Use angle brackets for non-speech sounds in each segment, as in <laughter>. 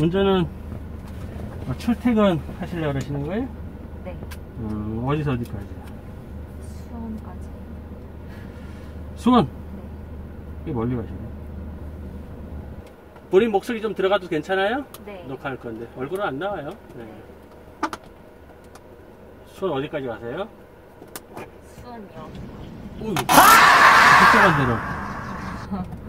운전은 어, 출퇴근 하시려고 그러시는 거예요? 네. 음, 어디서 어디까지? 수원까지. 수원? 네. 꽤 멀리 가시네. 본인 목소리 좀 들어가도 괜찮아요? 네. 녹화할 건데 얼굴은 안 나와요. 네. 수원 어디까지 가세요? 수원역. 오, 특별한 대로. <laughs>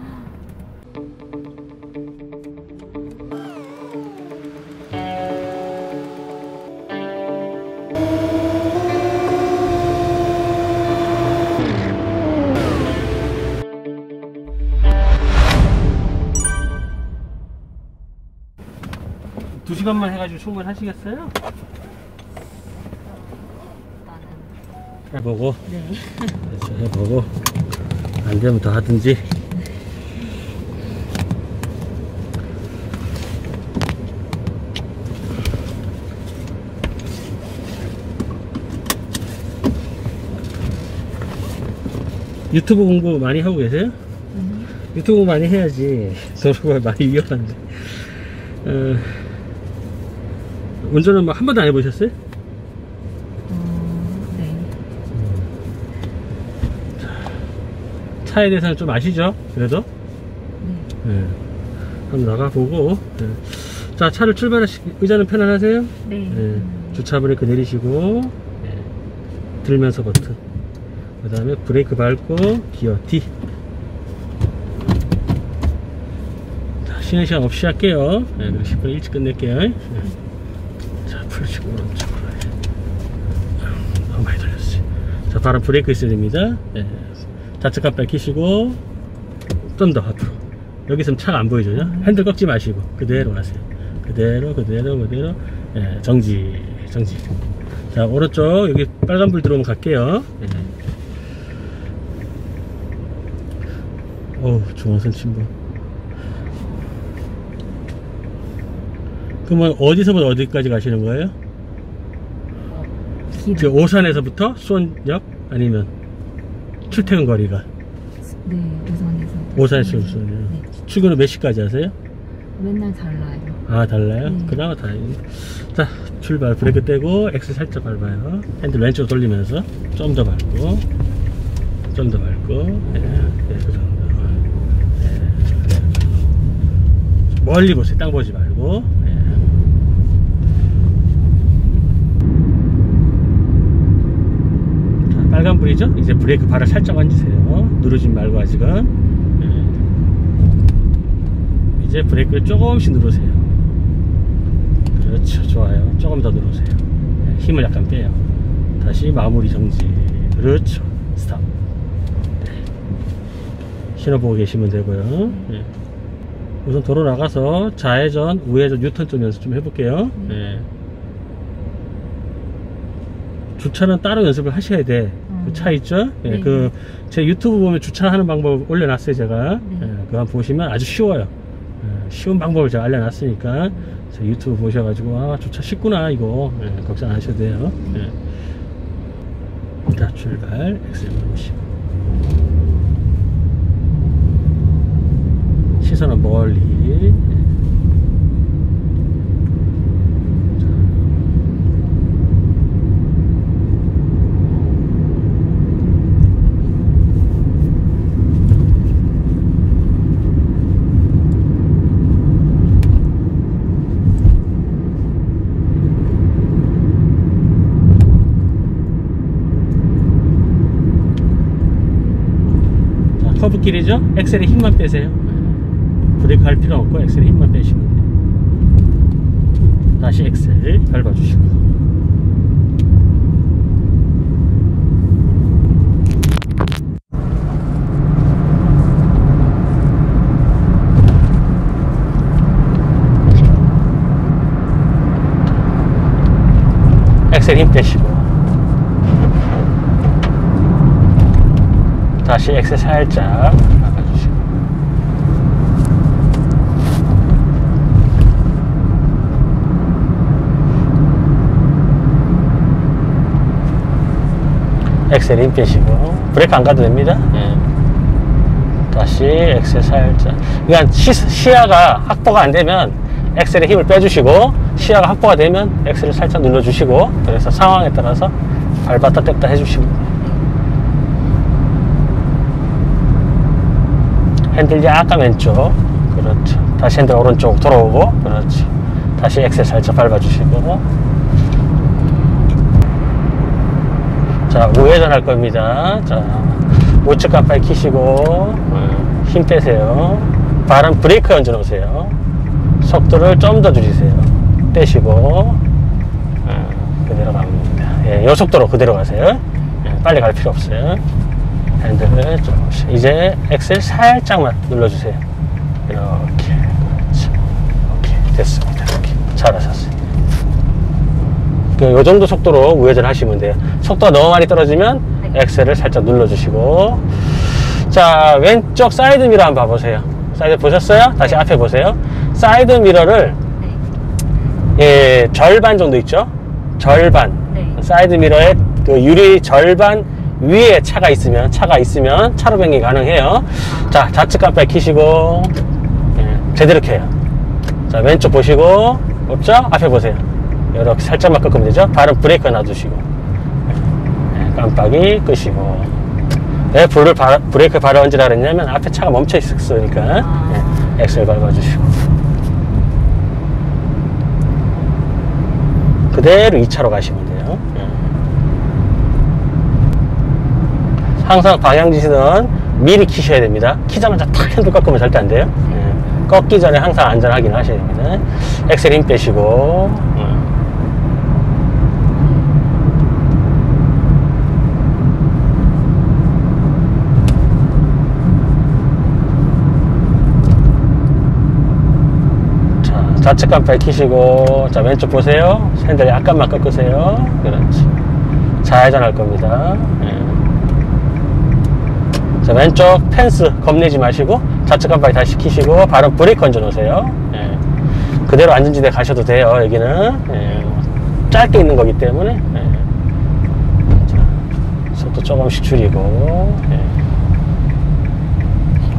두 시간만 해가지고 충분하시겠어요? 해보고 네. 그래서 해보고 안 되면 더 하든지 유튜브 공부 많이 하고 계세요? 음. 유튜브 많이 해야지 <laughs> 도로가 많이 위험한데 어, 운전은 뭐한 번도 안 해보셨어요? 어, 네. 차에 대해서는 좀 아시죠? 그래도? 네. 네. 한번 나가보고 네. 자 차를 출발하시 의자는 편안하세요? 네. 네. 음. 주차 브레이크 내리시고 네. 들면서 버튼 그 다음에 브레이크 밟고 기어 D 자, 쉬는 시간 없이 할게요 네, 그리고 10분 일찍 끝낼게요 네. 오른쪽으로 아, 너무 많이 돌렸어요 자 바로 브레이크 있어야 됩니다. 네. 좌측 깜빡 켜시고 좀 더 앞으로. 여기 있으면 차가 안 보이죠? 핸들 꺾지 마시고 그대로 가세요. 그대로 그대로 그대로. 예, 정지 정지. 자 오른쪽 여기 빨간불 들어오면 갈게요. 예. 어우 중앙선 침범. 그러면 어디서부터 어디까지 가시는 거예요? 길. 그 오산에서부터 수원역 아니면 출퇴근 거리가 네. 우선에서. 오산에서 수원역 네. 출근은 몇 시까지 하세요? 맨날 달라요. 아 달라요? 네. 그나마 다행이네 자 출발 브레이크 떼고 엑셀 살짝 밟아요 핸들 왼쪽 돌리면서 좀 더 밟고 좀 더 밟고 예, 예, 그 정도 예. 멀리 보세요 땅 보지 말고 예. 자, 빨간불이죠? 이제 브레이크 발을 살짝 얹으세요 누르지 말고 아직은 예. 이제 브레이크를 조금씩 누르세요 그렇죠 좋아요 조금 더 누르세요 네, 힘을 약간 빼요 다시 마무리 정지 그렇죠 스탑 네. 신호 보고 계시면 되고요 네. 우선 도로 나가서 좌회전 우회전 유턴 좀 연습 좀 해볼게요 네. 주차는 따로 연습을 하셔야 돼. 그 차 있죠? 예, 네. 그, 제 유튜브 보면 주차하는 방법 올려놨어요, 제가. 네. 예, 그거 한번 보시면 아주 쉬워요. 예, 쉬운 방법을 제가 알려놨으니까, 제 유튜브 보셔가지고, 아, 주차 쉽구나, 이거. 예, 걱정 안 하셔도 돼요. 예. 자, 출발. 엑셀 누르시고. 시선은 멀리. 커브길이죠? 엑셀에 힘만 빼세요. 브레이크 할 필요 없고 엑셀에 힘만 빼시면 돼요. 다시 엑셀 밟아주시고. 엑셀 힘 빼시고. 다시 엑셀 살짝 밟아주시고. 엑셀 힘 빼시고 브레이크 안 가도 됩니다 예. 다시 엑셀 살짝 그러니까 시, 시야가 확보가 안 되면 엑셀에 힘을 빼주시고 시야가 확보가 되면 엑셀을 살짝 눌러주시고 그래서 상황에 따라서 밟았다 뗐다 해주시면 돼요. 핸들 약간 왼쪽. 그렇죠 다시 핸들 오른쪽 돌아오고. 그렇지. 다시 엑셀 살짝 밟아주시고. 자 우회전 할 겁니다. 자 우측 깜빡이 키시고 어, 힘 빼세요. 바람 브레이크 얹어 놓으세요. 속도를 좀 더 줄이세요. 떼시고. 어, 그대로 갑니다. 예, 요 속도로 그대로 가세요. 예, 빨리 갈 필요 없어요 핸들을 조금씩 이제 엑셀 살짝만 눌러주세요. 이렇게. 그렇지. 오케이. 됐습니다. 이렇게. 잘하셨어요. 그, 요 정도 속도로 우회전 하시면 돼요. 속도가 너무 많이 떨어지면 엑셀을 살짝 눌러주시고. 자 왼쪽 사이드 미러 한번 봐보세요. 사이드 보셨어요? 다시 앞에 보세요. 사이드 미러를 네. 예, 절반 정도 있죠? 절반. 네. 사이드 미러의 그 유리 절반 위에 차가 있으면 차가 있으면 차로 변경 가능해요. 자 좌측 깜빡이 키시고 예, 제대로 켜요. 자 왼쪽 보시고 없죠? 앞에 보세요. 이렇게 살짝만 꺾으면 되죠. 발은 브레이크 놔두시고 예, 예, 깜빡이 끄시고 왜 불을 바, 브레이크 바로 얹으라 그랬냐면 앞에 차가 멈춰 있으니까 예, 엑셀 밟아주시고 그대로 2차로 가시면 돼요. 예. 항상 방향지시는 미리 키셔야 됩니다. 키자마자 탁 핸들 꺾으면 절대 안 돼요. 예. 꺾기 전에 항상 안전 확인 하셔야 됩니다. 엑셀 힘 빼시고. 음. 자, 좌측 깜빡이 키시고, 자, 왼쪽 보세요. 핸들 약간만 꺾으세요. 그렇지. 좌회전 할 겁니다. 예. 자, 왼쪽 펜스 겁내지 마시고 좌측 깜빡이 다시 키시고 바로 브레이크 얹어 놓으세요. 예. 그대로 안전지대 가셔도 돼요. 여기는 예. 짧게 있는 거기 때문에 예. 자, 속도 조금씩 줄이고 예.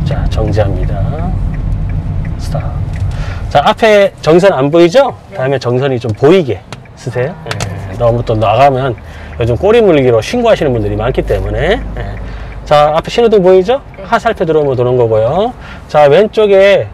자 정지합니다. 스탑. 자 앞에 정선 안 보이죠? 다음에 정선이 좀 보이게 쓰세요. 예. 너무 또 나가면 요즘 꼬리 물기로 신고하시는 분들이 많기 때문에 예. 자 앞에 신호등 보이죠? 네. 화살표 들어오면 도는 거고요 자 왼쪽에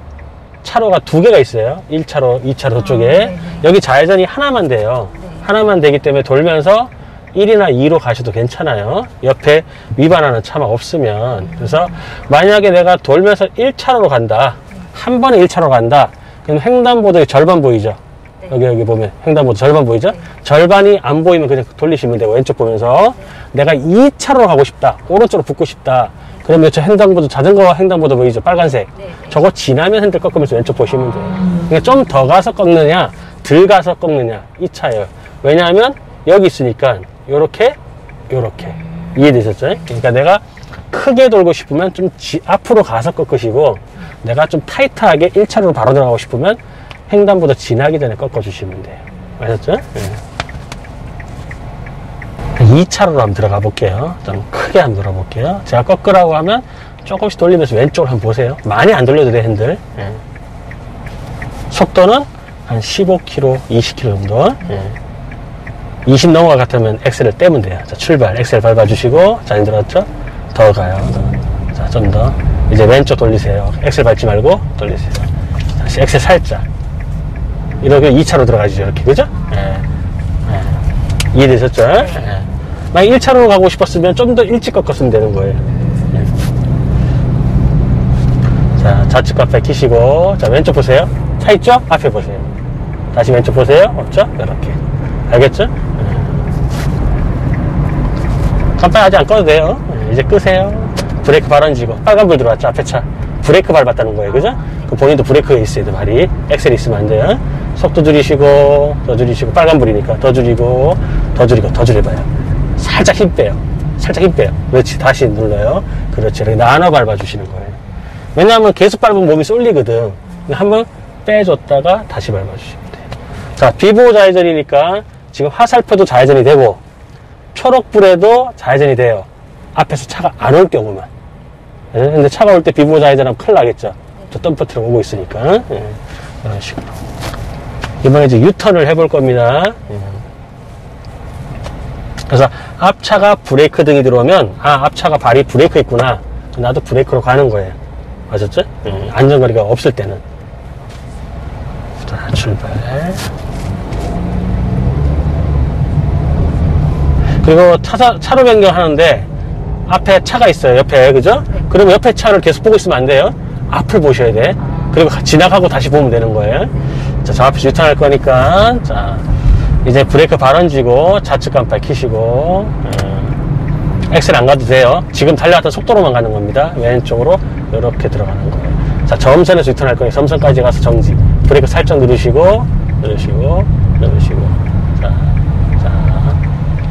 차로가 두 개가 있어요 1차로 2차로 저쪽에 네네. 여기 좌회전이 하나만 돼요 네. 하나만 되기 때문에 돌면서 1이나 2로 가셔도 괜찮아요 옆에 위반하는 차가 없으면 그래서 만약에 내가 돌면서 1차로로 간다 한 번에 1차로 간다 그럼 횡단보도의 절반 보이죠 네. 여기 여기 보면 횡단보도 절반 보이죠? 네. 절반이 안 보이면 그냥 돌리시면 되고 왼쪽 보면서 내가 2차로 가고 싶다 오른쪽으로 붙고 싶다 그러면 저 횡단보도 자전거 횡단보도 보이죠? 빨간색 네. 네. 저거 지나면 핸들 꺾으면서 왼쪽 보시면 돼요 아. 그러니까 좀 더 가서 꺾느냐 덜 가서 꺾느냐 이 차예요 왜냐하면 여기 있으니까 요렇게 요렇게 이해되셨죠? 그러니까 내가 크게 돌고 싶으면 좀 지- 앞으로 가서 꺾으시고 내가 좀 타이트하게 1차로로 바로 들어가고 싶으면 횡단보도 지나기 전에 꺾어주시면 돼요. 아셨죠? 네. 2차로로 한번 들어가 볼게요. 좀 크게 한번 돌아볼게요. 제가 꺾으라고 하면 조금씩 돌리면서 왼쪽으로 한번 보세요. 많이 안 돌려도 돼 핸들. 예. 속도는 한 15km, 20km 정도. 예. 20 넘어가 같으면 엑셀을 떼면 돼요. 자 출발. 엑셀 밟아주시고 자 힘들었죠? 더 가요. 자좀 더. 이제 왼쪽 돌리세요. 엑셀 밟지 말고 돌리세요. 다시 엑셀 살짝 이렇게 2차로 들어가시죠 이렇게 그죠? 예. 예. 이해되셨죠? 예. 만약 1차로로 가고 싶었으면 좀 더 일찍 꺾었으면 되는 거예요 예. 자 좌측 깜빡 키시고 자 왼쪽 보세요 차 있죠? 앞에 보세요 다시 왼쪽 보세요 없죠? 이렇게 알겠죠? 예. 깜빡 아직 안 꺼도 돼요 예, 이제 끄세요 브레이크 발 얹이고 빨간불 들어왔죠 앞에 차 브레이크 밟았다는 거예요 그죠? 그 본인도 브레이크가 있어야 돼 발이 엑셀 있으면 안 돼요 속도 줄이시고 더 줄이시고 빨간불이니까 더 줄이고 더 줄이고 더 줄여봐요. 살짝 힘 빼요. 살짝 힘 빼요. 그렇지. 다시 눌러요. 그렇지. 이렇게 나눠 밟아주시는 거예요. 왜냐하면 계속 밟으면 몸이 쏠리거든. 한번 빼줬다가 다시 밟아주시면 돼요. 자 비보호 좌회전이니까 지금 화살표도 좌회전이 되고 초록불에도 좌회전이 돼요. 앞에서 차가 안 올 경우만. 예, 근데 차가 올 때 비보호 좌회전하면 큰일 나겠죠. 저 덤퍼트럭 오고 있으니까. 예. 그런 식으로. 이번에 이제 유턴을 해볼 겁니다. 예. 그래서 앞차가 브레이크 등이 들어오면 아 앞차가 발이 브레이크 있구나 나도 브레이크로 가는 거예요 아셨죠? 예, 안전거리가 없을 때는 자 출발 그리고 차사, 차로 변경하는데 앞에 차가 있어요 옆에 그죠? 그러면 옆에 차를 계속 보고 있으면 안 돼요 앞을 보셔야 돼 그리고 가- 지나가고 다시 보면 되는 거예요 자, 저 앞에 유턴할 거니까 자 이제 브레이크 발언 쥐고 좌측 깜빡 켜시고 음, 엑셀 안 가도 돼요. 지금 달려왔던 속도로만 가는 겁니다. 왼쪽으로 이렇게 들어가는 거예요. 자 점선에서 유턴할 거니까 점선까지 가서 정지. 브레이크 살짝 누르시고 누르시고 누르시고. 자, 자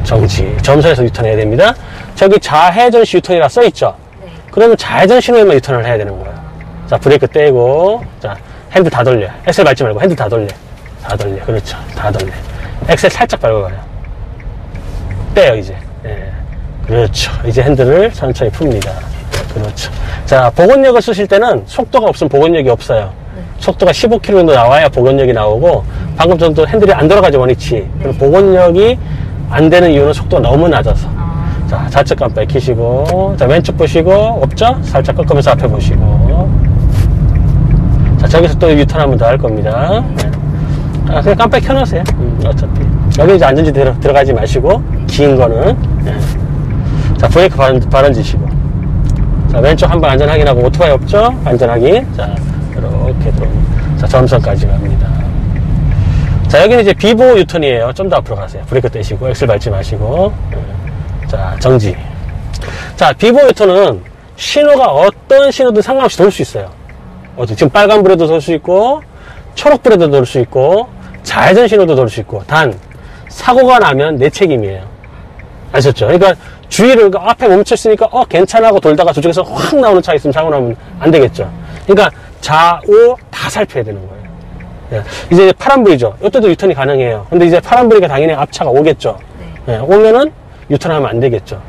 정지. 점선에서 유턴해야 됩니다. 저기 좌회전시 유턴이라 써있죠? 네. 그러면 좌회전 신호에만 유턴을 해야 되는 거예요. 자 브레이크 떼고 자 핸들 다 돌려. 엑셀 밟지 말고 핸들 다 돌려. 다 돌려. 그렇죠. 다 돌려. 엑셀 살짝 밟아봐요. 빼요 이제. 예. 그렇죠. 이제 핸들을 천천히 풉니다. 그렇죠. 자 복원력을 쓰실 때는 속도가 없으면 복원력이 없어요. 속도가 15km 정도 나와야 복원력이 나오고 방금 전도 핸들이 안 돌아가죠 원위치. 그럼 복원력이 안 되는 이유는 속도가 너무 낮아서. 아, 자, 좌측 깜빡 켜시고, 자, 왼쪽 보시고, 없죠? 살짝 꺾으면서 앞에 보시고. 자, 저기서 또 유턴 한번더할 겁니다. 네. 아, 그냥 깜빡 켜놓으세요. 음, 어차피. 여기 이제 안전지 들어, 들어가지 마시고, 긴 거는. 네. 자, 브레이크 발언, 발언 지시고. 자, 왼쪽 한번 안전 확인하고, 오토바이 없죠? 안전 확인. 자, 이렇게 들어옵니다. 자, 점선까지 갑니다. 자, 여기는 이제 비보 유턴이에요. 좀 더 앞으로 가세요. 브레이크 떼시고, 엑셀 밟지 마시고. 네. 자, 정지. 자, 비보 유턴은 신호가 어떤 신호든 상관없이 돌 수 있어요. 어디, 지금 빨간불에도 돌 수 있고, 초록불에도 돌 수 있고, 좌회전 신호도 돌 수 있고, 단, 사고가 나면 내 책임이에요. 아셨죠? 그러니까 주의를, 그 앞에 멈췄으니까, 어, 괜찮아 하고 돌다가 저쪽에서 확 나오는 차 있으면 사고 나면 안 되겠죠. 그러니까 좌우 다 살펴야 되는 거예요. 예. 이제 파란불이죠. 이때도 유턴이 가능해요. 근데 이제 파란불이니까 당연히 앞차가 오겠죠. 네. 예, 오면은 유턴하면 안 되겠죠.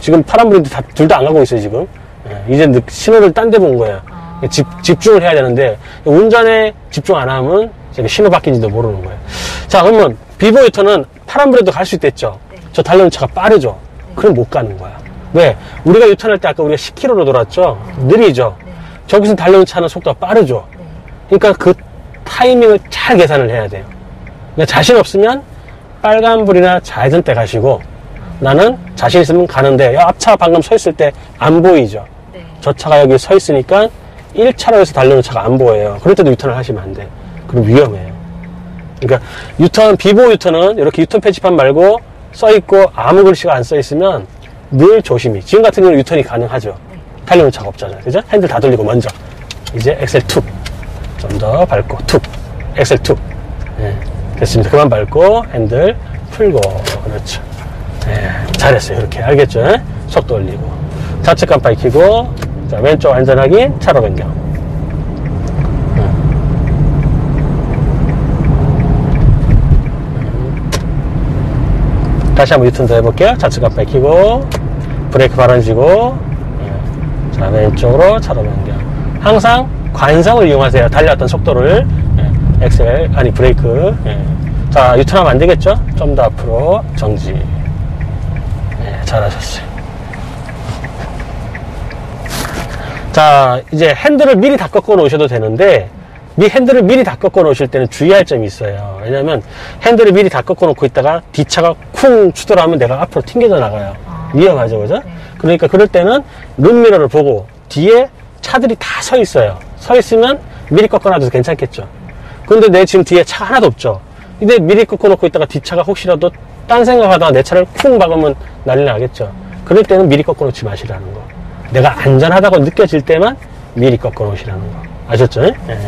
지금 파란불인데 다, 둘다 안 가고 있어요, 지금. 예, 이제 느- 신호를 딴 데 본 거예요. 아. 집, 집중을 해야 되는데, 운전에 집중 안 하면 신호 바뀐지도 모르는 거예요. 자, 그러면 비보 유턴은 파란불에도 갈 수 있댔죠. 네. 저 달려오는 차가 빠르죠. 그럼 못 가는 거야. 왜? 우리가 유턴할 때 아까 우리가 10km로 돌았죠? 느리죠? 네. 저기서 달려오는 차는 속도가 빠르죠? 네. 그러니까 그 타이밍을 잘 계산을 해야 돼요. 근데 자신 없으면 빨간불이나 좌회전 때 가시고 나는 자신 있으면 가는데 야, 앞차 방금 서 있을 때 안 보이죠. 네. 저 차가 여기 서 있으니까 1차로에서 달려오는 차가 안 보여요. 그럴 때도 유턴을 하시면 안 돼. 그럼 위험해요. 그러니까 유턴 비보 유턴은 이렇게 유턴 표지판 말고 써 있고 아무 글씨가 안 써 있으면 늘 조심히. 지금 같은 경우는 유턴이 가능하죠. 달려오는 차가 없잖아요. 그죠? 핸들 다 돌리고 먼저 이제 엑셀 툭. 좀 더 밟고 툭 엑셀 툭 예, 됐습니다 그만 밟고 핸들 풀고 그렇죠 예, 잘했어요 이렇게 알겠죠 예? 속도 올리고 좌측 깜빡이 켜고 자 왼쪽 안전하게 차로 변경 음. 다시 한번 유턴 더 해볼게요 좌측 깜빡이 켜고 브레이크 발언지고 예. 자 왼쪽으로 차로 변경 항상 관성을 이용하세요 달려왔던 속도를 예. 엑셀 아니 브레이크 예. 자 유턴하면 안 되겠죠 좀 더 앞으로 정지 예, 잘하셨어요 자 이제 핸들을 미리 다 꺾어 놓으셔도 되는데 미 핸들을 미리 다 꺾어 놓으실 때는 주의할 점이 있어요. 왜냐면 핸들을 미리 다 꺾어 놓고 있다가 뒷차가 쿵 추돌 하면 내가 앞으로 튕겨져 나가요. 아. 위험하죠 그죠? 네. 그러니까 그럴 때는 룸미러를 보고 뒤에 차들이 다 서 있어요. 서 있으면 미리 꺾어 놔도 괜찮겠죠. 근데 내 지금 뒤에 차 하나도 없죠. 근데 미리 꺾어 놓고 있다가 뒷차가 혹시라도 딴 생각하다가 내 차를 쿵 박으면 난리 나겠죠. 그럴 때는 미리 꺾어 놓지 마시라는 거 내가 안전하다고 느껴질 때만 미리 꺾어 놓으시라는 거. 아셨죠? 예.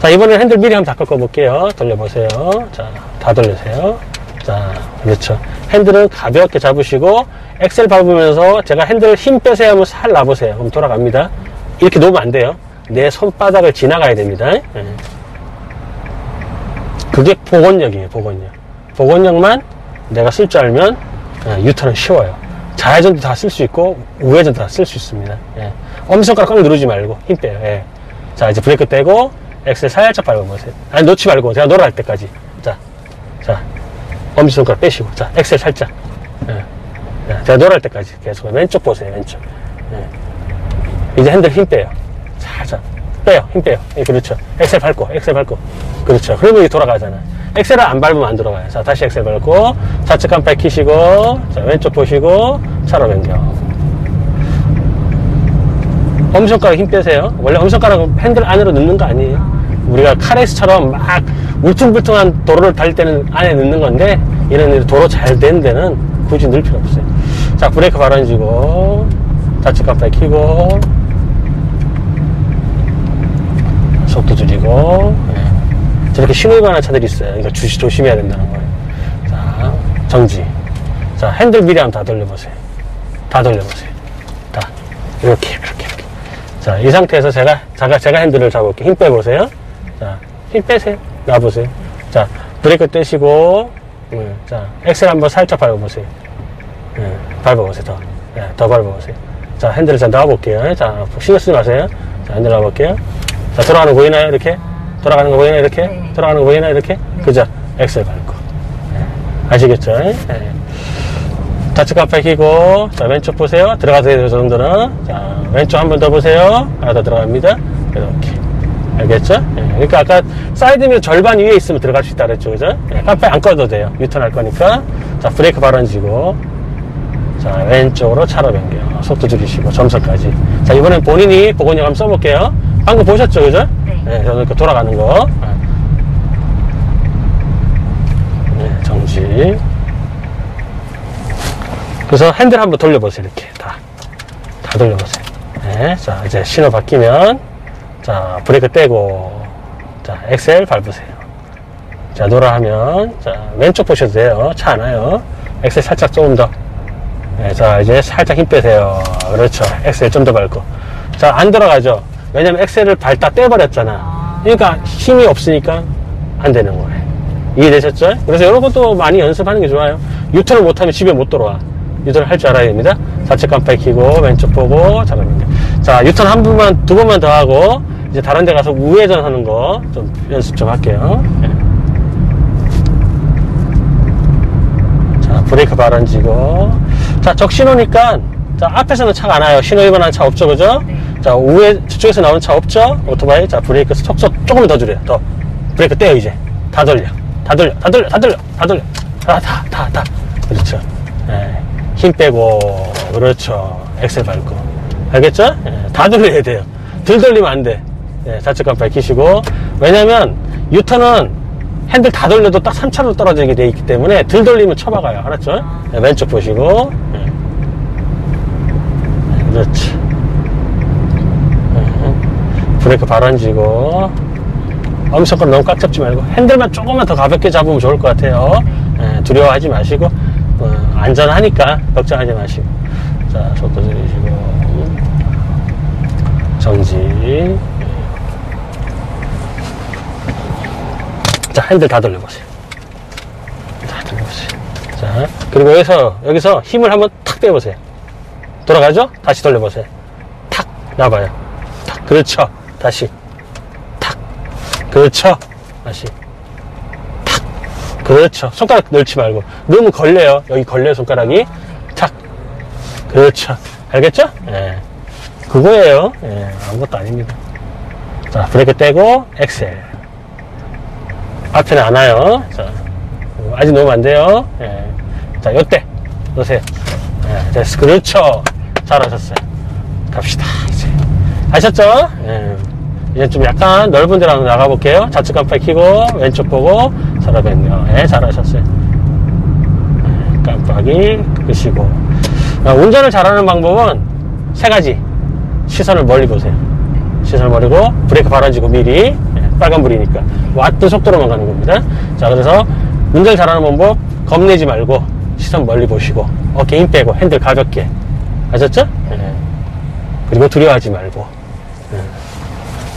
자 이번엔 핸들 미리 한번 다 꺾어 볼게요. 돌려보세요. 자다 돌리세요. 자 그렇죠. 핸들은 가볍게 잡으시고 엑셀 밟으면서 제가 핸들을 힘 빼세요 하면 살 놔보세요. 그럼 돌아갑니다. 이렇게 놓으면 안 돼요. 내 손바닥을 지나가야 됩니다. 예. 그게 복원력이에요 복원력. 복원력만 내가 쓸 줄 알면 예, 유턴은 쉬워요 좌회전도 다 쓸 수 있고 우회전도 다 쓸 수 있습니다 예. 엄지손가락 꽉 누르지 말고 힘 빼요 예. 자 이제 브레이크 떼고 엑셀 살짝 밟아보세요. 아니, 놓지 말고, 제가 할 때까지. 자, 자, 엄지손가락 빼시고, 자, 엑셀 살짝. 예. 자, 제가 할 때까지 계속 왼쪽 보세요, 왼쪽. 예. 이제 핸들 힘 빼요. 살짝. 빼요, 힘 빼요. 예, 그렇죠. 엑셀 밟고, 엑셀 밟고. 그렇죠. 그러면 이게 돌아가잖아. 엑셀을 안 밟으면 안 돌아가요. 자, 다시 엑셀 밟고, 좌측 깜빡 키시고, 자, 왼쪽 보시고, 차로 변경. 엄지손가락 힘 빼세요. 원래 엄지손가락은 핸들 안으로 넣는 거 아니에요. 우리가 카레이스처럼 막 울퉁불퉁한 도로를 달릴 때는 안에 넣는 건데, 이런 도로 잘 된 데는 굳이 넣을 필요 없어요. 자, 브레이크 얹고, 좌측 깜빡 키고, 속도 줄이고, 예. 저렇게 신호 위반하는 차들이 있어요. 이거 주시 조심해야 된다는 거예요. 자, 정지. 자, 핸들 미리 한번 다 돌려보세요. 다 돌려보세요. 다. 이렇게, 이렇게, 이렇게. 자, 이 상태에서 제가, 제가, 제가 핸들을 잡을게요. 힘 빼보세요. 자, 힘 빼세요. 놔보세요. 자, 브레이크 떼시고, 음, 자, 엑셀 한번 살짝 밟아보세요. 예, 밟아보세요. 더. 예, 더 밟아보세요. 자, 핸들을 자, 놔볼게요. 자, 신경 쓰지 마세요. 자, 핸들 놔볼게요. 자, 돌아가는 거 보이나요? 이렇게? 돌아가는 거 보이나요? 이렇게? 네. 돌아가는 거 보이나요? 이렇게? 그죠? 엑셀 밟고. 예, 아시겠죠? 예. 좌측 깜빡 켜고, 자, 왼쪽 보세요. 들어가세요, 저 정도는. 자, 왼쪽 한 번 더 보세요. 하나 더 들어갑니다. 이렇게. 알겠죠? 예, 그러니까 아까 사이드미러 절반 위에 있으면 들어갈 수 있다 그랬죠, 그죠? 예, 깜빡 안 꺼도 돼요. 유턴 할 거니까. 자, 브레이크 얹고. 자, 왼쪽으로 차로 변경. 속도 줄이시고, 점선까지. 자, 이번엔 본인이 보건력 한번 써볼게요. 방금 보셨죠, 그죠? 네. 이렇게 돌아가는 거. 네, 정지. 그래서 핸들 한번 돌려보세요, 이렇게. 다. 다 돌려보세요. 네, 자, 이제 신호 바뀌면, 자, 브레이크 떼고, 자, 엑셀 밟으세요. 자, 노라 하면, 자, 왼쪽 보셔도 돼요. 차안 와요. 엑셀 살짝 조금 더. 네, 자, 이제 살짝 힘 빼세요. 그렇죠. 엑셀 좀 더 밟고. 자, 안 들어가죠. 왜냐면 엑셀을 밟다 떼버렸잖아. 그러니까 힘이 없으니까 안 되는 거예요. 이해되셨죠? 그래서 이런 것도 많이 연습하는 게 좋아요. 유턴을 못하면 집에 못 돌아와. 유턴을 할 줄 알아야 됩니다. 좌측 깜빡 켜고 왼쪽 보고 잠깐만요. 자, 유턴 한 번만, 두 번만 더 하고 이제 다른 데 가서 우회전 하는 거 좀 연습 좀 할게요. 예. 자, 브레이크 발 얹고. 자, 적신호니까, 자, 앞에서는 차가 안 와요. 신호 위반하는 차 없죠, 그죠? 자, 우회, 저쪽에서 나오는 차 없죠? 오토바이. 자, 브레이크 속도 조금 더 줄여요. 더. 브레이크 떼요, 이제. 다 돌려. 다 돌려. 다 돌려. 다 돌려. 다 돌려. 다, 다, 다, 다. 그렇죠. 예. 힘 빼고, 그렇죠. 엑셀 밟고. 알겠죠? 예, 다 돌려야 돼요. 덜 돌리면 안 돼. 예, 좌측 깜빡 키시고. 왜냐면, 유턴은 핸들 다 돌려도 딱 3차로 떨어지게 돼 있기 때문에 덜 돌리면 쳐박아요. 알았죠? 네, 왼쪽 보시고. 네. 네, 그렇지. 네. 브레이크 얹고. 엄지손가락 너무 꽉 잡지 말고 핸들만 조금만 더 가볍게 잡으면 좋을 것 같아요. 네, 두려워하지 마시고 어, 안전하니까 걱정하지 마시고. 자, 속도 줄이시고. 정지. 자, 핸들 다 돌려보세요. 다 돌려보세요. 자, 그리고 여기서, 여기서 힘을 한번 탁 빼보세요. 돌아가죠? 다시 돌려보세요. 탁, 놔봐요. 탁, 그렇죠. 다시. 탁, 그렇죠. 다시. 탁, 그렇죠. 손가락 넣지 말고. 너무 걸려요. 여기 걸려요, 손가락이. 탁, 그렇죠. 알겠죠? 예. 그거예요. 예, 아무것도 아닙니다. 자, 브레이크 떼고, 엑셀. 앞에는 안 와요. 자, 아직 놓으면 안 돼요. 예. 자, 요때 놓으세요. 예, 됐어. 그렇죠. 잘하셨어요. 갑시다. 이제. 아셨죠? 예. 이제 좀 약간 넓은 데로 나가볼게요. 좌측 깜빡 켜고, 왼쪽 보고, 살아뵙네요. 예, 잘하셨어요. 예, 깜빡이 끄시고. 아, 운전을 잘하는 방법은 세 가지. 시선을 멀리 보세요. 시선을 버리고 브레이크 발라주고 미리 예, 빨간불이니까 왔던 속도로만 가는 겁니다 자 그래서 운전 잘하는 방법 겁내지 말고 시선 멀리 보시고 어깨 힘 빼고 핸들 가볍게 아셨죠? 예. 그리고 두려워하지 말고 예.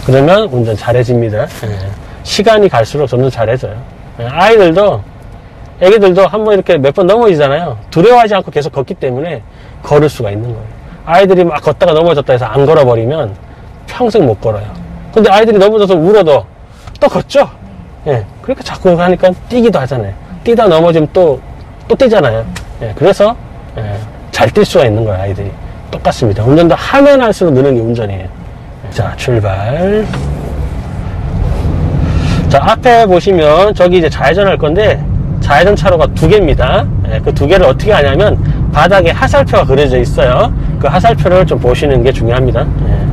그러면 운전 잘해집니다 예. 시간이 갈수록 점점 잘해져요 예, 아이들도 애기들도 한번 이렇게 몇 번 넘어지잖아요 두려워하지 않고 계속 걷기 때문에 걸을 수가 있는 거예요 아이들이 막 걷다가 넘어졌다 해서 안 걸어버리면 평생 못 걸어요. 근데 아이들이 넘어져서 울어도 또 걷죠? 예. 그러니까 자꾸 하니까 뛰기도 하잖아요. 뛰다 넘어지면 또, 또 뛰잖아요. 예. 그래서, 예. 잘 뛸 수가 있는 거예요, 아이들이. 똑같습니다. 운전도 하면 할수록 느는 게 운전이에요. 자, 출발. 자, 앞에 보시면 저기 이제 좌회전 할 건데 좌회전 차로가 두 개입니다. 그 두 개를 어떻게 하냐면 바닥에 하살표가 그려져 있어요. 그 하살표를 좀 보시는 게 중요합니다. 예.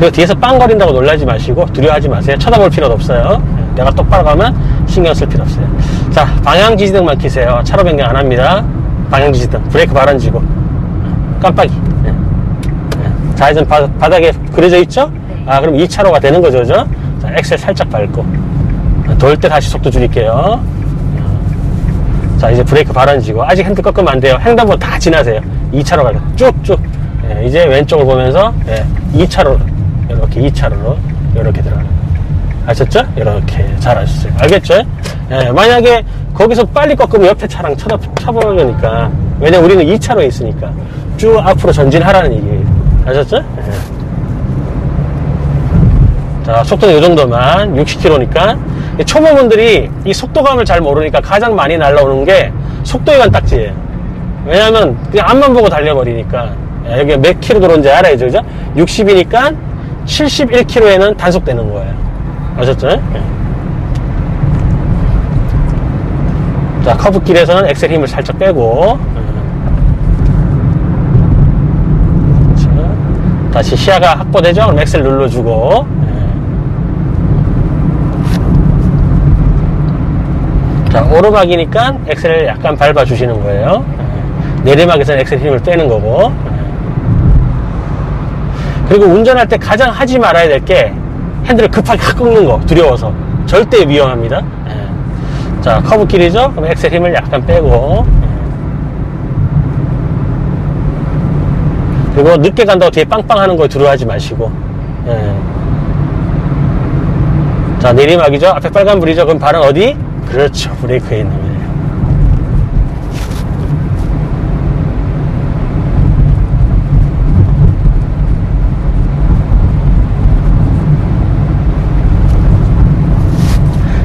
그리고 뒤에서 빵거린다고 놀라지 마시고 두려워하지 마세요. 쳐다볼 필요도 없어요. 예, 내가 똑바로 가면 신경 쓸 필요 없어요. 자, 방향 지지등만 켜세요. 차로 변경 안 합니다. 방향 지지등. 브레이크 발언지고. 깜빡이. 예. 예. 좌회전 바, 바닥에 그려져 있죠? 아, 그럼 2차로가 되는 거죠, 그죠? 자, 엑셀 살짝 밟고. 돌 때 다시 속도 줄일게요. 자, 이제 브레이크 발언지고. 아직 핸들 꺾으면 안 돼요. 횡단보 다 지나세요. 2차로 가요. 쭉쭉. 예, 이제 왼쪽을 보면서, 예, 2차로, 이렇게 2차로로, 이렇게 들어가는 거예요. 아셨죠? 이렇게 잘하셨어요. 알겠죠? 예, 만약에 거기서 빨리 꺾으면 옆에 차랑 쳐다, 쳐버리니까. 왜냐면 우리는 2차로에 있으니까. 쭉 앞으로 전진하라는 얘기예요. 아셨죠? 예. 자, 속도는 이 정도만 60km니까 초보분들이 이 속도감을 잘 모르니까 가장 많이 날라오는 게 속도위반 딱지예요. 왜냐하면 그냥 앞만 보고 달려버리니까 예, 여기 몇 킬로 들어온지 알아야죠, 그죠? 60이니까 71km에는 단속되는 거예요. 아셨죠? 예. 자, 커브길에서는 엑셀 힘을 살짝 빼고 예. 자, 다시 시야가 확보되죠? 그럼 엑셀 눌러주고 예. 자, 오르막이니까 엑셀을 약간 밟아주시는 거예요. 예. 내리막에서는 엑셀 힘을 빼는 거고. 예. 그리고 운전할 때 가장 하지 말아야 될 게 핸들을 급하게 확 꺾는 거 두려워서 절대 위험합니다. 예. 자 커브 길이죠? 그럼 엑셀 힘을 약간 빼고 예. 그리고 늦게 간다고 뒤에 빵빵 하는 거 두려워하지 마시고 예. 자 내리막이죠? 앞에 빨간불이죠? 그럼 발은 어디? 그렇죠 브레이크에 있는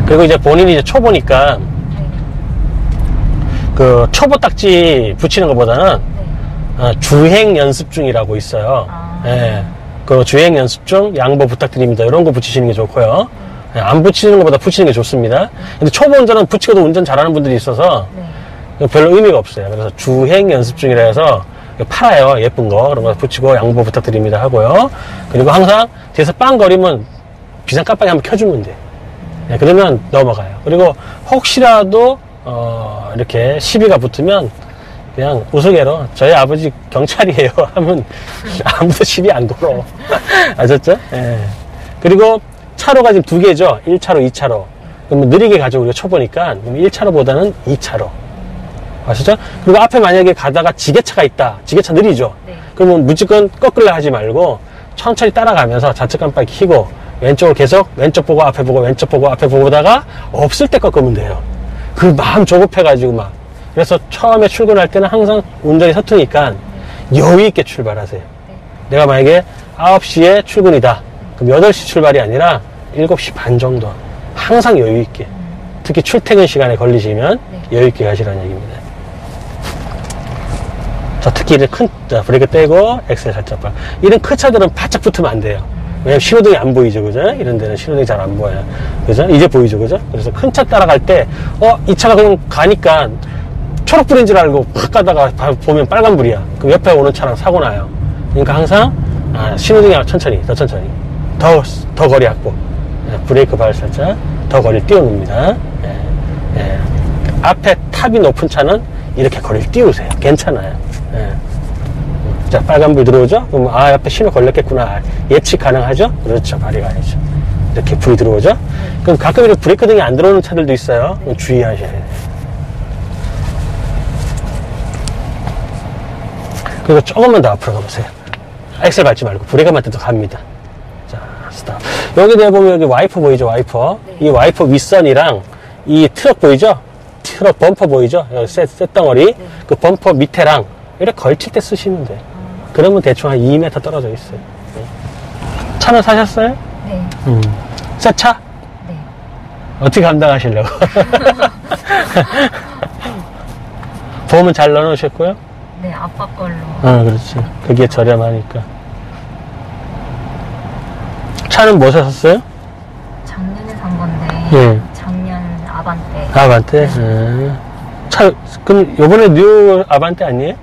그리고 이제 본인이 이제 초보니까 그 초보 딱지 붙이는 것보다는 어, 주행 연습 중이라고 있어요. 아. 예. 그 주행 연습 중 양보 부탁드립니다. 이런 거 붙이시는 게 좋고요. 예, 안 붙이는 것보다 붙이는 게 좋습니다. 근데 초보 운전은 붙이고도 운전 잘하는 분들이 있어서 네. 별로 의미가 없어요. 그래서 주행 연습 중이라 해서 팔아요. 예쁜 거. 그런 거 붙이고 양보 부탁드립니다 하고요. 그리고 항상 뒤에서 빵 거리면 비상 깜빡이 한번 켜주면 돼. 네, 그러면 넘어가요. 그리고 혹시라도 어, 이렇게 시비가 붙으면 그냥 우스개로 저희 아버지 경찰이에요 <laughs> 하면 아무도 시비 안 걸어. <laughs> 아셨죠? 예. 그리고 차로가 지금 두 개죠. 1차로, 2차로. 그러면 느리게 가죠. 우리가 초보니까. 그럼 1차로보다는 2차로. 아시죠? 그리고 앞에 만약에 가다가 지게차가 있다. 지게차 느리죠? 네. 그러면 무조건 꺾으려 하지 말고 천천히 따라가면서 좌측 깜빡이 켜고 왼쪽을 계속 왼쪽 보고 앞에 보고 왼쪽 보고 앞에 보다가 없을 때 꺾으면 돼요. 그 마음 조급해가지고 막. 그래서 처음에 출근할 때는 항상 운전이 서투니까 여유 있게 출발하세요. 내가 만약에 9시에 출근이다. 그럼 8시 출발이 아니라 7시 반 정도. 항상 여유 있게. 특히 출퇴근 시간에 걸리시면 여유 있게 가시라는 얘기입니다. 자, 특히 이런 큰, 자, 브레이크 떼고, 엑셀 살짝 봐. 이런 큰 차들은 바짝 붙으면 안 돼요. 왜냐면 신호등이 안 보이죠, 그죠? 이런 데는 신호등이 잘 안 보여요. 그죠? 이제 보이죠, 그죠? 그래서 큰 차 따라갈 때, 어, 이 차가 그냥 가니까 초록불인 줄 알고 팍 가다가 바- 보면 빨간불이야. 그럼 옆에 오는 차랑 사고 나요. 그러니까 항상, 아, 신호등이 천천히, 더 천천히. 더, 더 거리 확보. 예, 브레이크 발 살짝 더 거리를 띄워놓습니다. 예, 예. 앞에 탑이 높은 차는 이렇게 거리를 띄우세요. 괜찮아요. 예. 자, 빨간불 들어오죠? 그럼, 아, 옆에 신호 걸렸겠구나. 예측 가능하죠? 그렇죠. 발이 가야죠. 이렇게 불이 들어오죠? 그럼 가끔 이렇게 브레이크 등이 안 들어오는 차들도 있어요. 주의하셔야 돼요. 그리고 조금만 더 앞으로 가보세요. 엑셀 밟지 말고 브레이크만 떼도 갑니다. 자, 스탑. 여기 내보면 여기 와이퍼 보이죠? 와이퍼. 이 와이퍼 윗선이랑 이 트럭 보이죠? 트럭 범퍼 보이죠? 여기 쇳, 쇳덩어리. 그 범퍼 밑에랑 이렇게 걸칠 때 쓰시면 돼요. 그러면 대충 한 2m 떨어져 있어요. 네. 차는 사셨어요? 네. 음. 새 차? 네. 어떻게 감당하시려고? <laughs> 보험은 잘 넣어놓으셨고요? 네, 아빠 걸로. 아, 그렇지. 그게 저렴하니까. 차는 뭐 사셨어요? 작년에 산 건데. 예. 작년 아반떼. 아반떼? 예. 차, 그럼 요번에 뉴 아반떼 아니에요?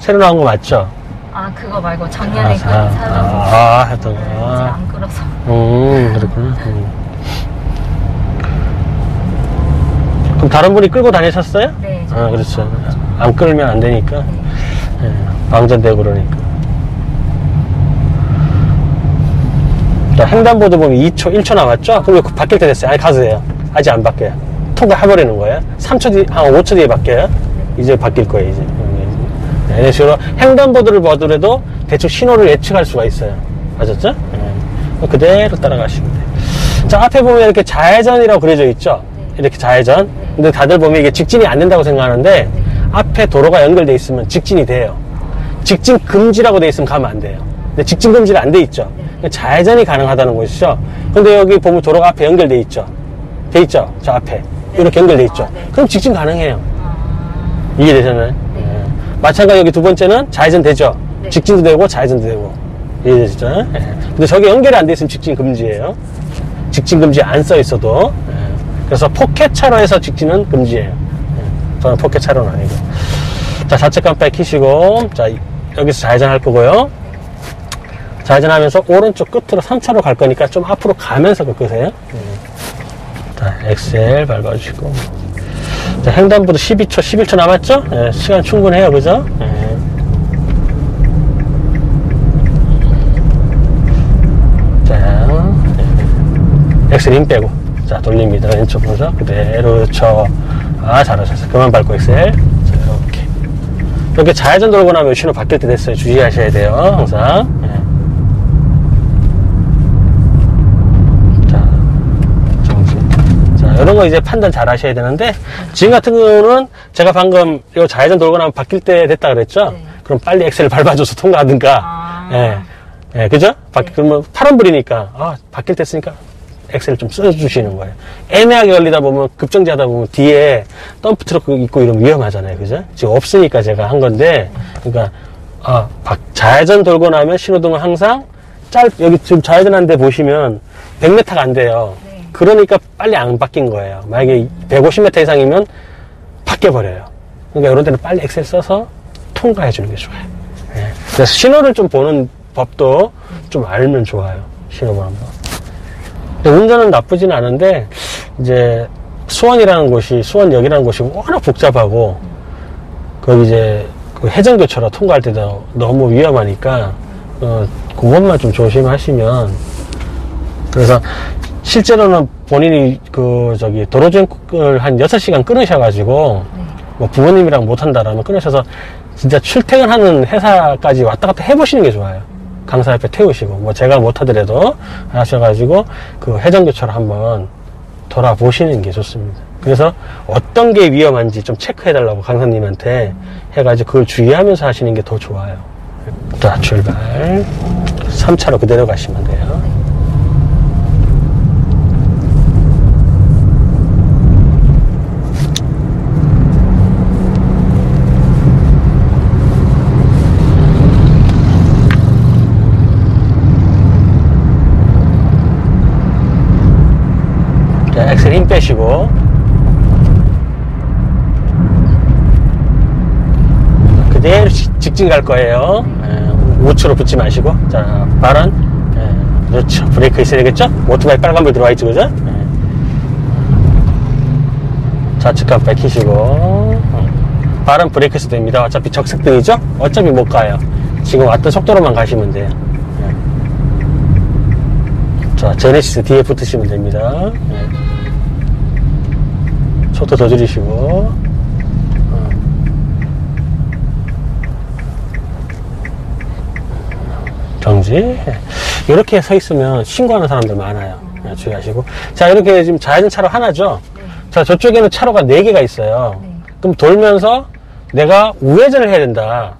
새로 나온 거 맞죠? 아, 그거 말고 작년에 그 아, 사던 아, 거. 아, 했던 거. 아. 안 끌어서. 음, 그렇구나. 음. 그럼 다른 분이 끌고 다니셨어요? 네. 아, 그렇죠. 안 끌면 안 되니까. 예, 방전되고 그러니까. 자, 횡단보도 보면 2초, 1초 남았죠? 그럼 이거 바뀔 때 됐어요. 아니, 가세요. 아직 안 바뀌어요. 통과해버리는 거예요. 3초 뒤, 한 5초 뒤에 바뀌어요. 이제 바뀔 거예요, 이제. 네, 이런 식으로 횡단보도를 보더라도 대충 신호를 예측할 수가 있어요. 아셨죠? 예. 그대로 따라가시면 돼요. 자, 앞에 보면 이렇게 좌회전이라고 그려져 있죠? 이렇게 좌회전. 근데 다들 보면 이게 직진이 안 된다고 생각하는데 앞에 도로가 연결돼 있으면 직진이 돼요. 직진 금지라고 돼 있으면 가면 안 돼요. 근데 직진 금지가 안돼 있죠. 그러니까 좌회전이 가능하다는 것이죠. 근데 여기 보면 도로가 앞에 연결돼 있죠. 돼 있죠. 저 앞에 이렇게 연결돼 있죠. 아, 네. 그럼 직진 가능해요. 아, 이해되셨나요? 예. 마찬가지 여기 두 번째는 좌회전 되죠. 네. 직진도 되고 좌회전도 되고 이해되시죠? 예. 근데 저게 연결이 안 돼 있으면 직진 금지예요. 직진 금지 안 써 있어도 예. 그래서 포켓 차로에서 직진은 금지예요. 예. 저는 포켓 차로는 아니고. 자 좌측 깜빡이 키시고 자 이- 여기서 좌회전 할 거고요. 좌회전하면서 오른쪽 끝으로 3차로 갈 거니까 좀 앞으로 가면서 끄세요. 예. 자 엑셀 밟아주시고. 자, 횡단보도 12초, 11초 남았죠? 예, 시간 충분해요, 그죠? 예. 자, 예. 엑셀 힘 빼고. 자, 돌립니다. 왼쪽 보죠? 그대로, 그렇죠. 아, 잘하셨어요. 그만 밟고 엑셀. 자, 이렇게. 이렇게 좌회전 돌고 나면 신호 바뀔 때 됐어요. 주의하셔야 돼요, 항상. 예. 자, 정지. 자, 이런 거 이제 판단 잘 하셔야 되는데, 지금 같은 경우는 제가 방금 이 좌회전 돌고 나면 바뀔 때 됐다 그랬죠? 네. 그럼 빨리 엑셀을 밟아줘서 통과하든가, 아. 예. 예, 그죠? 바, 그러면 파란불이니까, 아, 바뀔 때 쓰니까 엑셀을 좀 써주시는 거예요. 애매하게 걸리다 보면, 급정지 하다 보면 뒤에 덤프 트럭 있고 이러면 위험하잖아요. 그죠? 지금 없으니까 제가 한 건데, 그러니까, 아, 박- 좌회전 돌고 나면 신호등은 항상 짧, 여기 지금 좌회전하는데 보시면 100m가 안 돼요. 네. 그러니까 빨리 안 바뀐 거예요. 만약에 150m 이상이면 바뀌어버려요. 그러니까 이런 데는 빨리 엑셀 써서 통과해 주는 게 좋아요. 예. 그래서 신호를 좀 보는 법도 좀 알면 좋아요. 신호 보는 법. 근데 운전은 나쁘진 않은데, 이제, 수원이라는 곳이, 수원역이라는 곳이 워낙 복잡하고, 거기 이제, 그 해전교차로 통과할 때도 너무 위험하니까, 어, 그것만 좀 조심하시면, 그래서 실제로는 본인이 그, 저기, 도로주행을 한 6시간 끊으셔가지고, 네. 뭐 부모님이랑 못한다라면 끊으셔서 진짜 출퇴근하는 회사까지 왔다 갔다 해보시는 게 좋아요. 강사 옆에 태우시고 뭐 제가 못하더라도 하셔가지고 그 회전교차로 한번 돌아보시는 게 좋습니다. 그래서 어떤 게 위험한지 좀 체크해달라고 강사님한테 해가지고 그걸 주의하면서 하시는 게 더 좋아요. 자 출발 3차로 그대로 가시면 돼요. 자, 엑셀 힘 빼시고. 그대로 직- 직진 갈 거예요. 예, 우측으로 붙지 마시고. 자, 발은. 예, 그렇죠. 브레이크 있어야 되겠죠? 오토바이 빨간불 들어와 있죠, 그죠? 예. 좌측 깜빡 키시고. 어. 발은 브레이크에서 됩니다. 어차피 적색등이죠? 어차피 못 가요. 지금 왔던 속도로만 가시면 돼요. 예. 자, 제네시스 뒤에 붙으시면 됩니다. 예. 속도 더 줄이시고. 어. 정지. 이렇게 서 있으면 신고하는 사람들 많아요. 예, 주의하시고. 자, 이렇게 지금 좌회전 차로 하나죠? 네. 자, 저쪽에는 차로가 네개가 있어요. 네. 그럼 돌면서 내가 우회전을 해야 된다.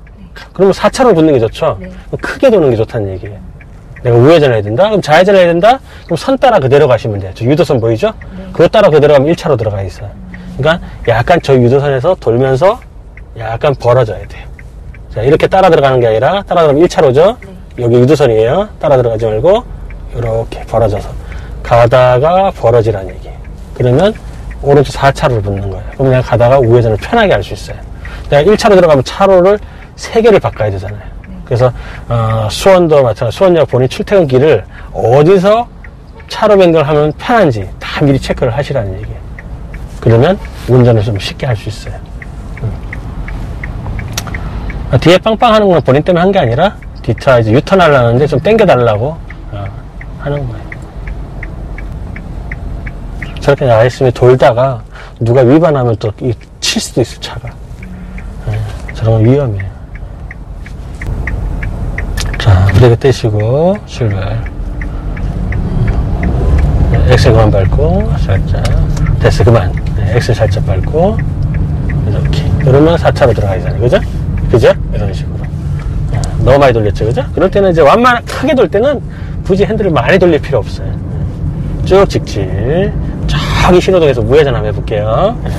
그러면 4차로 붙는 게 좋죠? 네. 크게 도는 게 좋다는 얘기예요. 내가 우회전을 해야 된다? 그럼 좌회전을 해야 된다? 그럼 선 따라 그대로 가시면 돼요. 저 유도선 보이죠? 그거 따라 그대로 가면 1차로 들어가 있어요. 그러니까 약간 저 유도선에서 돌면서 약간 벌어져야 돼요. 자, 이렇게 따라 들어가는 게 아니라 따라 들어가면 1차로죠? 여기 유도선이에요. 따라 들어가지 말고 이렇게 벌어져서 가다가 벌어지라는 얘기예요. 그러면 오른쪽 4차로를 붙는 거예요. 그럼 내가 가다가 우회전을 편하게 할 수 있어요. 내가 1차로 들어가면 차로를 3개를 바꿔야 되잖아요. 그래서 어, 수원도 마찬가지 수원역 본인 출퇴근길을 어디서 차로 변경을 하면 편한지 다 미리 체크를 하시라는 얘기예요. 그러면 운전을 좀 쉽게 할 수 있어요. 음. 아, 뒤에 빵빵 하는 건 본인 때문에 한 게 아니라 뒷차 이제 유턴 하려는데 좀 당겨 달라고 어, 하는 거예요. 저렇게 나와 있으면 돌다가 누가 위반하면 또 칠 수도 있어 차가. 예, 저런 건 위험해요. 자, 브레이크 떼시고, 출발. 네, 엑셀 그만 밟고, 살짝. 됐어, 그만. 네, 엑셀 살짝 밟고, 이렇게. 그러면 4차로 들어가야잖아요. 그죠? 그죠? 이런 식으로. 네, 너무 많이 돌렸죠. 그죠? 그럴 때는 이제 완만 크게 돌 때는 굳이 핸들을 많이 돌릴 필요 없어요. 네. 쭉 직질. 저기 신호등에서 우회전 한번 해볼게요. 네.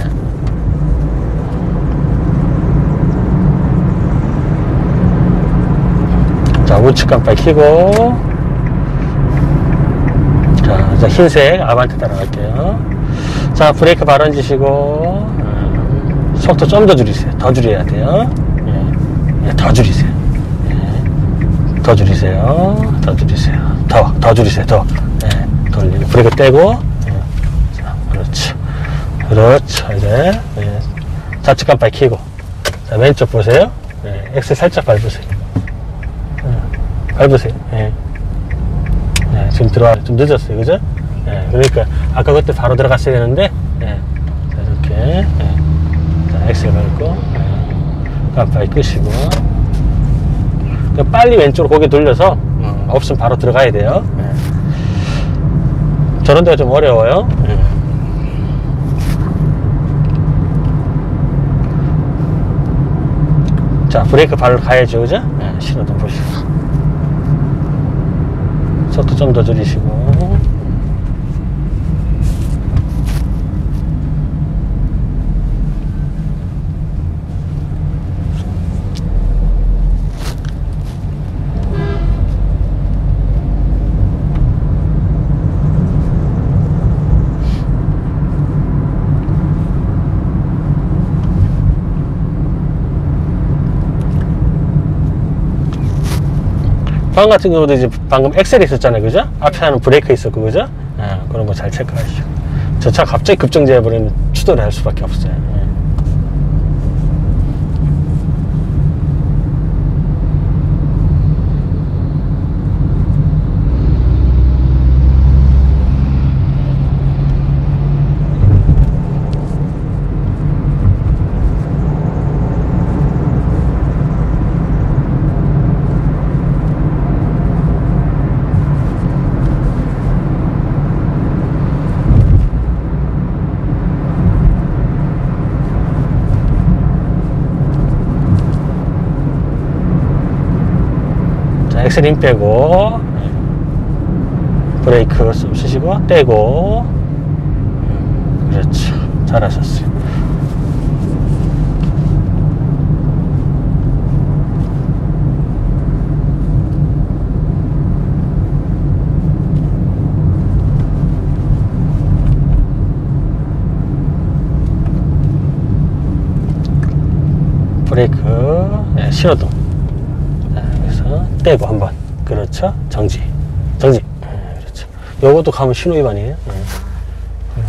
자, 우측 깜빡이 켜고. 자, 자, 흰색 아반떼 따라갈게요. 자, 브레이크 얹으시고, 음, 속도 좀 더 줄이세요. 더 줄여야 돼요. 예, 예, 더 줄이세요. 예, 더 줄이세요. 더 줄이세요. 더, 더 줄이세요. 더. 예, 돌리고. 브레이크 떼고. 예, 자, 그렇죠. 그렇죠. 이제, 예, 좌측 깜빡이 켜고. 자, 왼쪽 보세요. 예, 엑셀 살짝 밟으세요. 밟으세요. 예. 예, 지금 들어와, 좀 늦었어요. 그죠? 예, 그러니까, 아까 그때 바로 들어갔어야 되는데, 예. 자, 이렇게, 예. 자, 엑셀 밟고, 예. 깜빡이 끄시고. 그러니까 빨리 왼쪽으로 고개 돌려서, 음, 없으면 바로 들어가야 돼요. 예. 저런 데가 좀 어려워요. 예. 자, 브레이크 발로 가야죠. 그죠? 예, 신호등 보시고. 속도 좀 더 줄이시고 방금 같은 경우도 이제 방금 엑셀이 있었잖아요. 그죠? 앞에 하는 브레이크 있었고, 그죠? 예, 그런 거 잘 체크하시고. 저차 갑자기 급정지해버리면 추돌을 할 수밖에 없어요. 예. 자, 엑셀 힘 빼고, 예. 브레이크 좀 쓰시고, 떼고. 음, 그렇죠. 잘하셨어요. 브레이크, 예, 신호등. 떼고 한번. 그렇죠. 정지. 정지. 예, 그렇죠. 요것도 가면 신호 위반이에요.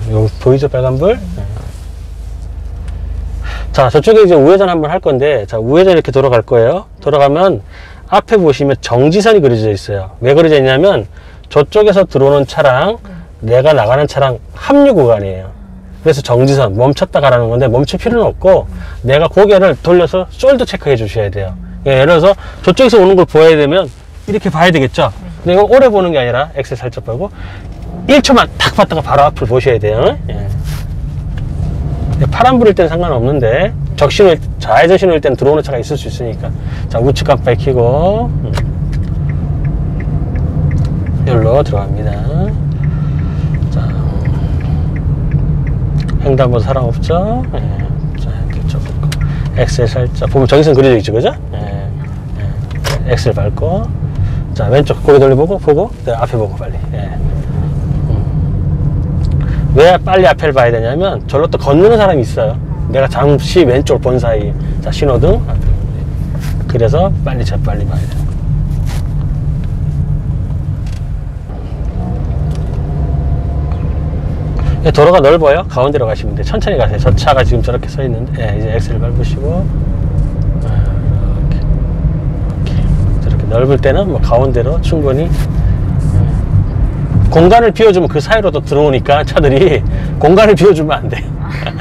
예. 요 보이죠? 빨간불? 예. 자, 저쪽에 이제 우회전 한번 할 건데, 자, 우회전 이렇게 돌아갈 거예요. 돌아가면 앞에 보시면 정지선이 그려져 있어요. 왜 그려져 있냐면 저쪽에서 들어오는 차랑 내가 나가는 차랑 합류 구간이에요. 그래서 정지선 멈췄다 가라는 건데 멈출 필요는 없고 내가 고개를 돌려서 숄더 체크해 주셔야 돼요. 예, 예를 들어서 저쪽에서 오는 걸 보아야 되면 이렇게 봐야 되겠죠. 근데 이거 오래 보는 게 아니라 엑셀 살짝 보고 1초만 탁 봤다가 바로 앞을 보셔야 돼요. 예. 파란 불일 때는 상관없는데 적신호일 좌회전 신호일 때는 들어오는 차가 있을 수 있으니까 자 우측 깜빡이 켜고 음. 그대로 들어갑니다. 자, 횡단보도 사람 없죠? 예. 엑셀 살짝 보면 정선 그려져 있죠, 그죠? 예. 예. 엑셀 밟고 자 왼쪽 고개 돌려보고 보고 네, 앞에 보고 빨리. 예. 음. 왜 빨리 앞을 봐야 되냐면 절로 또 건너는 사람이 있어요. 내가 잠시 왼쪽 본 사이 자 신호등 앞에 그래서 빨리 재빨리 봐야 돼요. 예, 도로가 넓어요. 가운데로 가시면 돼요. 천천히 가세요. 저 차가 지금 저렇게 서 있는데, 예, 이제 엑셀 밟으시고, 아, 이렇게, 이렇게. 저렇게 넓을 때는 뭐 가운데로 충분히, 예. 공간을 비워주면 그 사이로도 들어오니까 차들이 공간을 비워주면 안 돼요.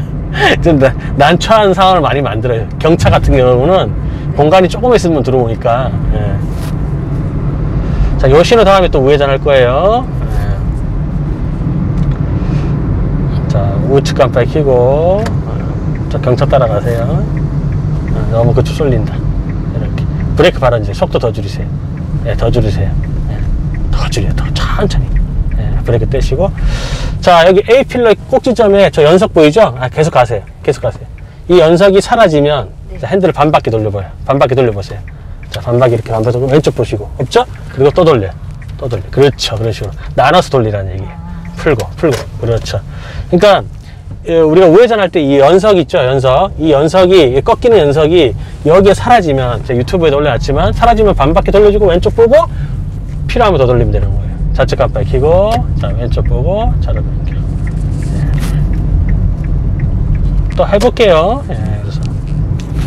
<laughs> 좀 난- 난처한 상황을 많이 만들어요. 경차 같은 경우는 공간이 조금 있으면 들어오니까. 예. 자, 요 신호 다음에 또 우회전할 거예요. 예. 자, 우측 깜빡이 켜고, 어, 자, 경차 따라가세요. 어, 너무 그쪽 쏠린다. 이렇게. 브레이크 이제 속도 더 줄이세요. 예, 더 줄이세요. 예, 더 줄여, 더 천천히. 예, 브레이크 떼시고. 자, 여기 A 필러 꼭지점에 저 연석 보이죠? 아, 계속 가세요. 계속 가세요. 이 연석이 사라지면 자, 핸들을 반 바퀴 돌려봐요. 반 바퀴 돌려보세요. 자, 반 바퀴 이렇게 반 바퀴 돌고 왼쪽 보시고. 없죠? 그리고 또 돌려요. 또 돌려. 그렇죠. 그런 식으로. 나눠서 돌리라는 얘기예요. 풀고, 풀고. 그렇죠. 그러니까, 예, 우리가 우회전 할 때 이 연석 있죠, 연석. 이 연석이, 이 꺾이는 연석이 여기에 사라지면, 제가 유튜브에도 올려놨지만, 사라지면 반바퀴 돌려주고 왼쪽 보고, 필요하면 더 돌리면 되는 거예요. 좌측 깜빡이 켜고, 자, 왼쪽 보고, 깜빡이 켜고. 예. 또 해볼게요. 예.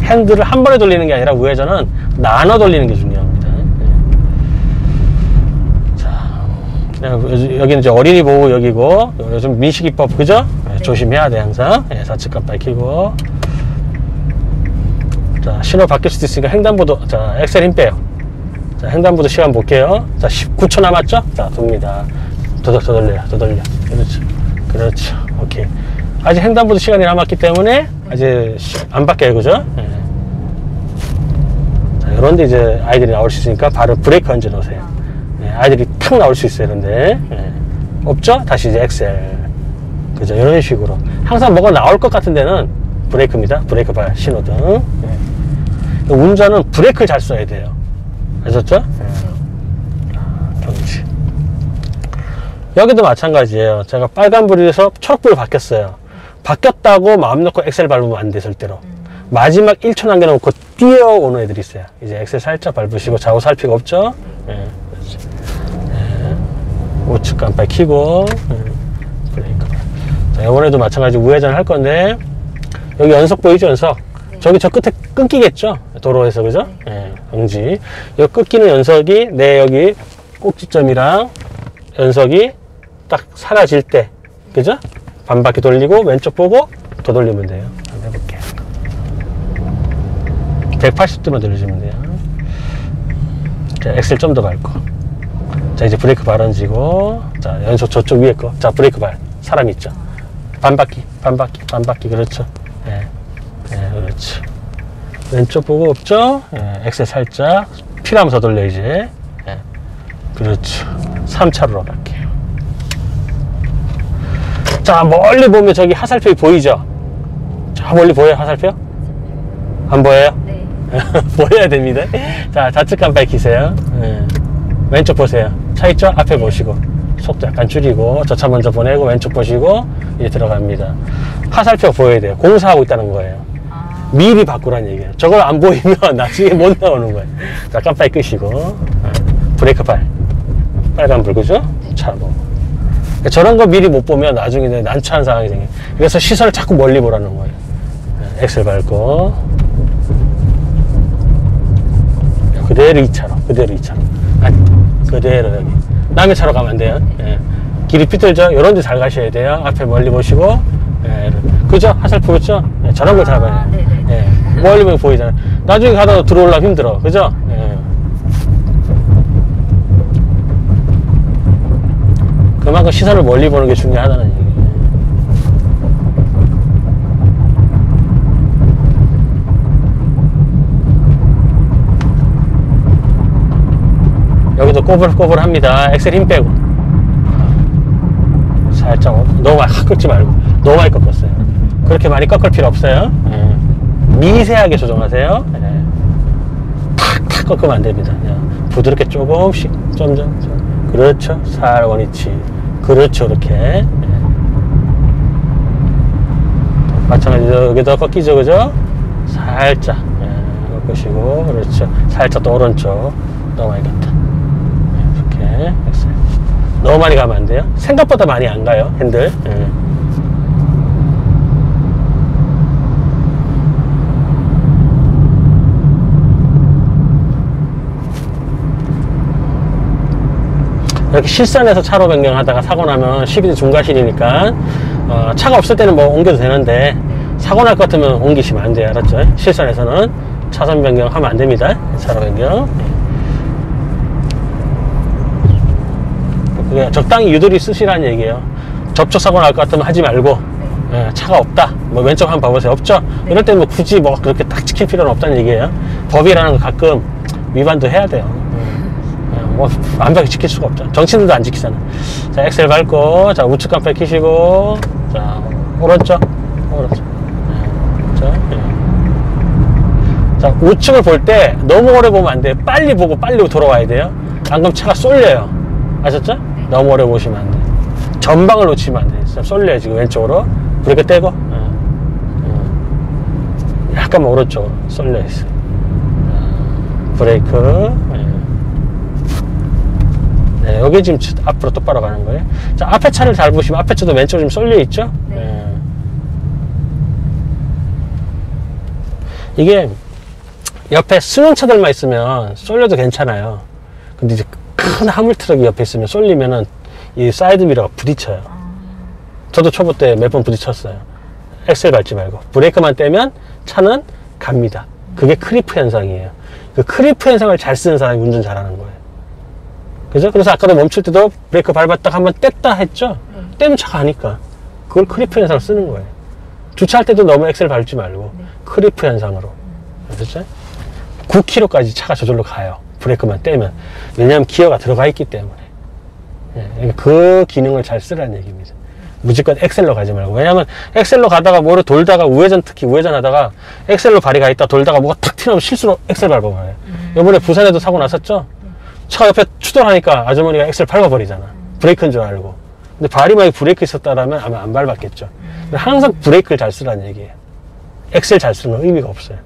핸들을 한 번에 돌리는 게 아니라 우회전은 나눠 돌리는 게 중요합니 여- 여기는 이제 어린이 보호역이고 요즘 민식이법 그죠? 예, 조심해야 돼 항상. 예, 좌측 깜빡이 켜고. 자, 신호 바뀔 수도 있으니까 횡단보도 자, 엑셀 힘 빼요. 자, 횡단보도 시간 볼게요. 자, 19초 남았죠? 자, 돕니다. 더, 더, 더 돌려요. 더 돌려. 그렇죠. 그렇죠. 오케이. 아직 횡단보도 시간이 남았기 때문에 아직 시- 안 바뀌어요. 그죠? 예. 자, 이런데 이제 아이들이 나올 수 있으니까 바로 브레이크 얹어 놓으세요. 예, 아이들이 탁 나올 수 있어요. 이런데. 예. 없죠? 다시 이제 엑셀. 그죠? 이런 식으로. 항상 뭐가 나올 것 같은 데는 브레이크입니다. 브레이크 발, 신호등. 예. 운전은 브레이크를 잘 써야 돼요. 아셨죠? 예. 아, 경치. 여기도 마찬가지예요. 제가 빨간불에서 초록불로 바뀌었어요. 바뀌었다고 마음 놓고 엑셀 밟으면 안 돼, 절대로. 마지막 1초 남겨놓고 뛰어오는 애들이 있어요. 이제 엑셀 살짝 밟으시고 좌우 살 필요 없죠? 예. 우측 깜빡 켜고, 예. 브레이크. 자, 이번에도 마찬가지 우회전 할 건데, 여기 연석 보이죠, 연석? 저기 저 끝에 끊기겠죠? 도로에서, 그죠? 예, 정지. 이 끊기는 연석이 내 여기 꼭지점이랑 연석이 딱 사라질 때, 그죠? 반바퀴 돌리고 왼쪽 보고 더 돌리면 돼요. 한번 해볼게요. 180도로 돌려주면 돼요. 자, 엑셀 좀 더 밟고. 자, 이제 브레이크 발 얹이고. 자, 연속 저쪽 위에 거. 자, 브레이크 발. 사람 있죠? 반바퀴, 반바퀴, 반바퀴. 그렇죠. 예. 예, 그렇죠. 왼쪽 보고 없죠? 예, 엑셀 살짝. 더 돌려, 이제. 예. 그렇죠. 3차로로 갈게요. 자, 멀리 보면 저기 화살표 보이죠? 저 멀리 보여요, 화살표? 안 보여요? 네. <laughs> 보여야 됩니다. 자, 좌측 깜빡이 키세요. 예. 왼쪽 보세요. 차 있죠? 앞에 보시고. 속도 약간 줄이고, 저 차 먼저 보내고, 왼쪽 보시고, 이제 들어갑니다. 화살표 보여야 돼요. 공사하고 있다는 거예요. 아, 미리 바꾸라는 얘기예요. 저걸 안 보이면 <laughs> 나중에 못 나오는 거예요. 자, 깜빡이 끄시고, 어, 브레이크 발. 빨간 불, 그죠? 차고. 그러니까 저런 거 미리 못 보면 나중에 난처한 상황이 생겨요. 그래서 시선을 자꾸 멀리 보라는 거예요. 네, 엑셀 밟고. 그대로 2차로, 그대로 2차로. 그대로 여기. 남의 차로 가면 안 돼요. 예. 길이 삐뚤죠? 이런 데 잘 가셔야 돼요. 앞에 멀리 보시고. 예. 그죠? 화살표 그죠? 예, 저런 걸 돼요. 네네. 예. 멀리 보면 보이잖아요. 나중에 가다가 들어오려면 힘들어. 그죠? 예. 그만큼 시선을 멀리 보는 게 중요하다는 얘기예요. 여기도 꼬불꼬불 합니다. 엑셀 힘 빼고. 살짝 너무 많이 확 꺾지 말고 너무 많이 꺾었어요. 그렇게 많이 꺾을 필요 없어요. 예. 미세하게 조정하세요. 예. 탁탁 꺾으면 안 됩니다. 그냥 부드럽게 조금씩 점점 점. 그렇죠. 살 원위치. 그렇죠. 그렇게. 예. 마찬가지로 여기도 꺾이죠, 그죠? 살짝 예, 꺾으시고 그렇죠. 살짝 또 오른쪽 갔다. 엑셀. 너무 많이 가면 안 돼요. 생각보다 많이 안 가요, 핸들. 예. 이렇게 실선에서 차로 변경하다가 사고 나면 12대 중과실이니까 어, 차가 없을 때는 뭐 옮겨도 되는데 사고 날 것 같으면 옮기시면 안 돼요 알았죠? 실선에서는 차선 변경하면 안 됩니다 차로 변경 그냥 적당히 유도리 쓰시라는 얘기예요 접촉 사고 날 것 같으면 하지 말고 네. 예, 차가 없다. 뭐 왼쪽 한번 봐보세요. 없죠? 네. 이럴 때는 뭐 굳이 뭐 그렇게 딱 지킬 필요는 없다는 얘기예요. 법이라는 거 가끔 위반도 해야 돼요. 예, 뭐 완벽히 지킬 수가 없죠. 정치인들도 안 지키잖아. 자, 엑셀 밟고, 자, 우측 깜빡 켜시고, 자, 오른쪽, 오른쪽. 예, 자, 예. 자, 우측을 볼 때 너무 오래 보면 안 돼요. 빨리 보고 빨리 돌아와야 돼요. 안 그러면 차가 쏠려요. 아셨죠? 너무 오래 보시면 안 돼요. 전방을 놓치면 안. 진짜 쏠려요, 지금 왼쪽으로. 브레이크 떼고. 약간만 오른쪽으로 쏠려 있어요. 자, 브레이크. 예. 네, 여기 지금 치- 앞으로 똑바로 가는 거예요. 자, 앞에 차를 잘 보시면 앞에 차도 왼쪽으로 좀 쏠려 있죠? 네. 예. 이게 옆에 승용차들만 있으면 쏠려도 괜찮아요. 근데 이제 큰 화물트럭이 옆에 있으면 쏠리면은 이 사이드 미러가 부딪혀요. 아, 저도 초보 때 몇 번 부딪혔어요. 엑셀 밟지 말고. 브레이크만 떼면 차는 갑니다. 그게 크리프 현상이에요. 그 크리프 현상을 잘 쓰는 사람이 운전 잘하는 거예요. 그죠? 그래서 아까도 멈출 때도 브레이크 밟았다 한번 뗐다 했죠? 네. 떼면 차가 가니까. 그걸 크리프 현상을 쓰는 거예요. 주차할 때도 너무 엑셀 밟지 말고 네. 크리프 현상으로. 그렇죠? 9km까지 차가 저절로 가요. 브레이크만 떼면. 왜냐하면 기어가 들어가 있기 때문에. 예, 그러니까 그 기능을 잘 쓰라는 얘기입니다. 무조건 엑셀로 가지 말고. 왜냐면 엑셀로 가다가 뭐를 돌다가 우회전 특히 우회전 하다가 엑셀로 발이 가 있다 돌다가 뭐가 탁 튀어나오면 실수로 엑셀 밟아버려요. 이번에 부산에도 사고 났었죠? 차 옆에 추돌하니까 아주머니가 엑셀 밟아버리잖아. 브레이크인 줄 알고. 근데 발이 만약 브레이크 있었다라면 아마 안 밟았겠죠. 항상 브레이크를 잘 쓰라는 얘기예요. 엑셀 잘 쓰는 건 의미가 없어요.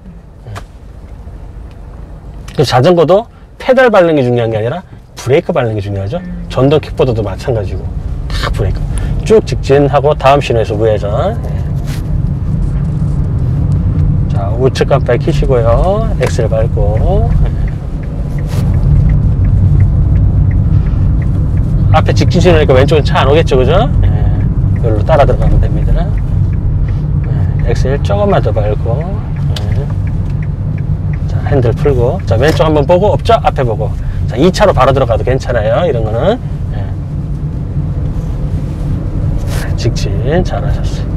예. 자전거도 페달 게 중요한 게 아니라 브레이크 게 중요하죠. 전동 킥보드도 마찬가지고 다 브레이크. 쭉 직진하고 다음 신호에서 우회전. 예. 자 우측 깜빡 켜시고요. 엑셀 밟고. 예. 앞에 직진 신호니까 왼쪽은 차 안 오겠죠, 그죠? 예. 여기로 따라 들어가면 됩니다. 예. 엑셀 조금만 더 밟고. 예. 자, 핸들 풀고. 자, 왼쪽 한번 보고, 없죠? 앞에 보고. 자, 2차로 바로 들어가도 괜찮아요. 이런 거는. 예. 직진 잘하셨어요.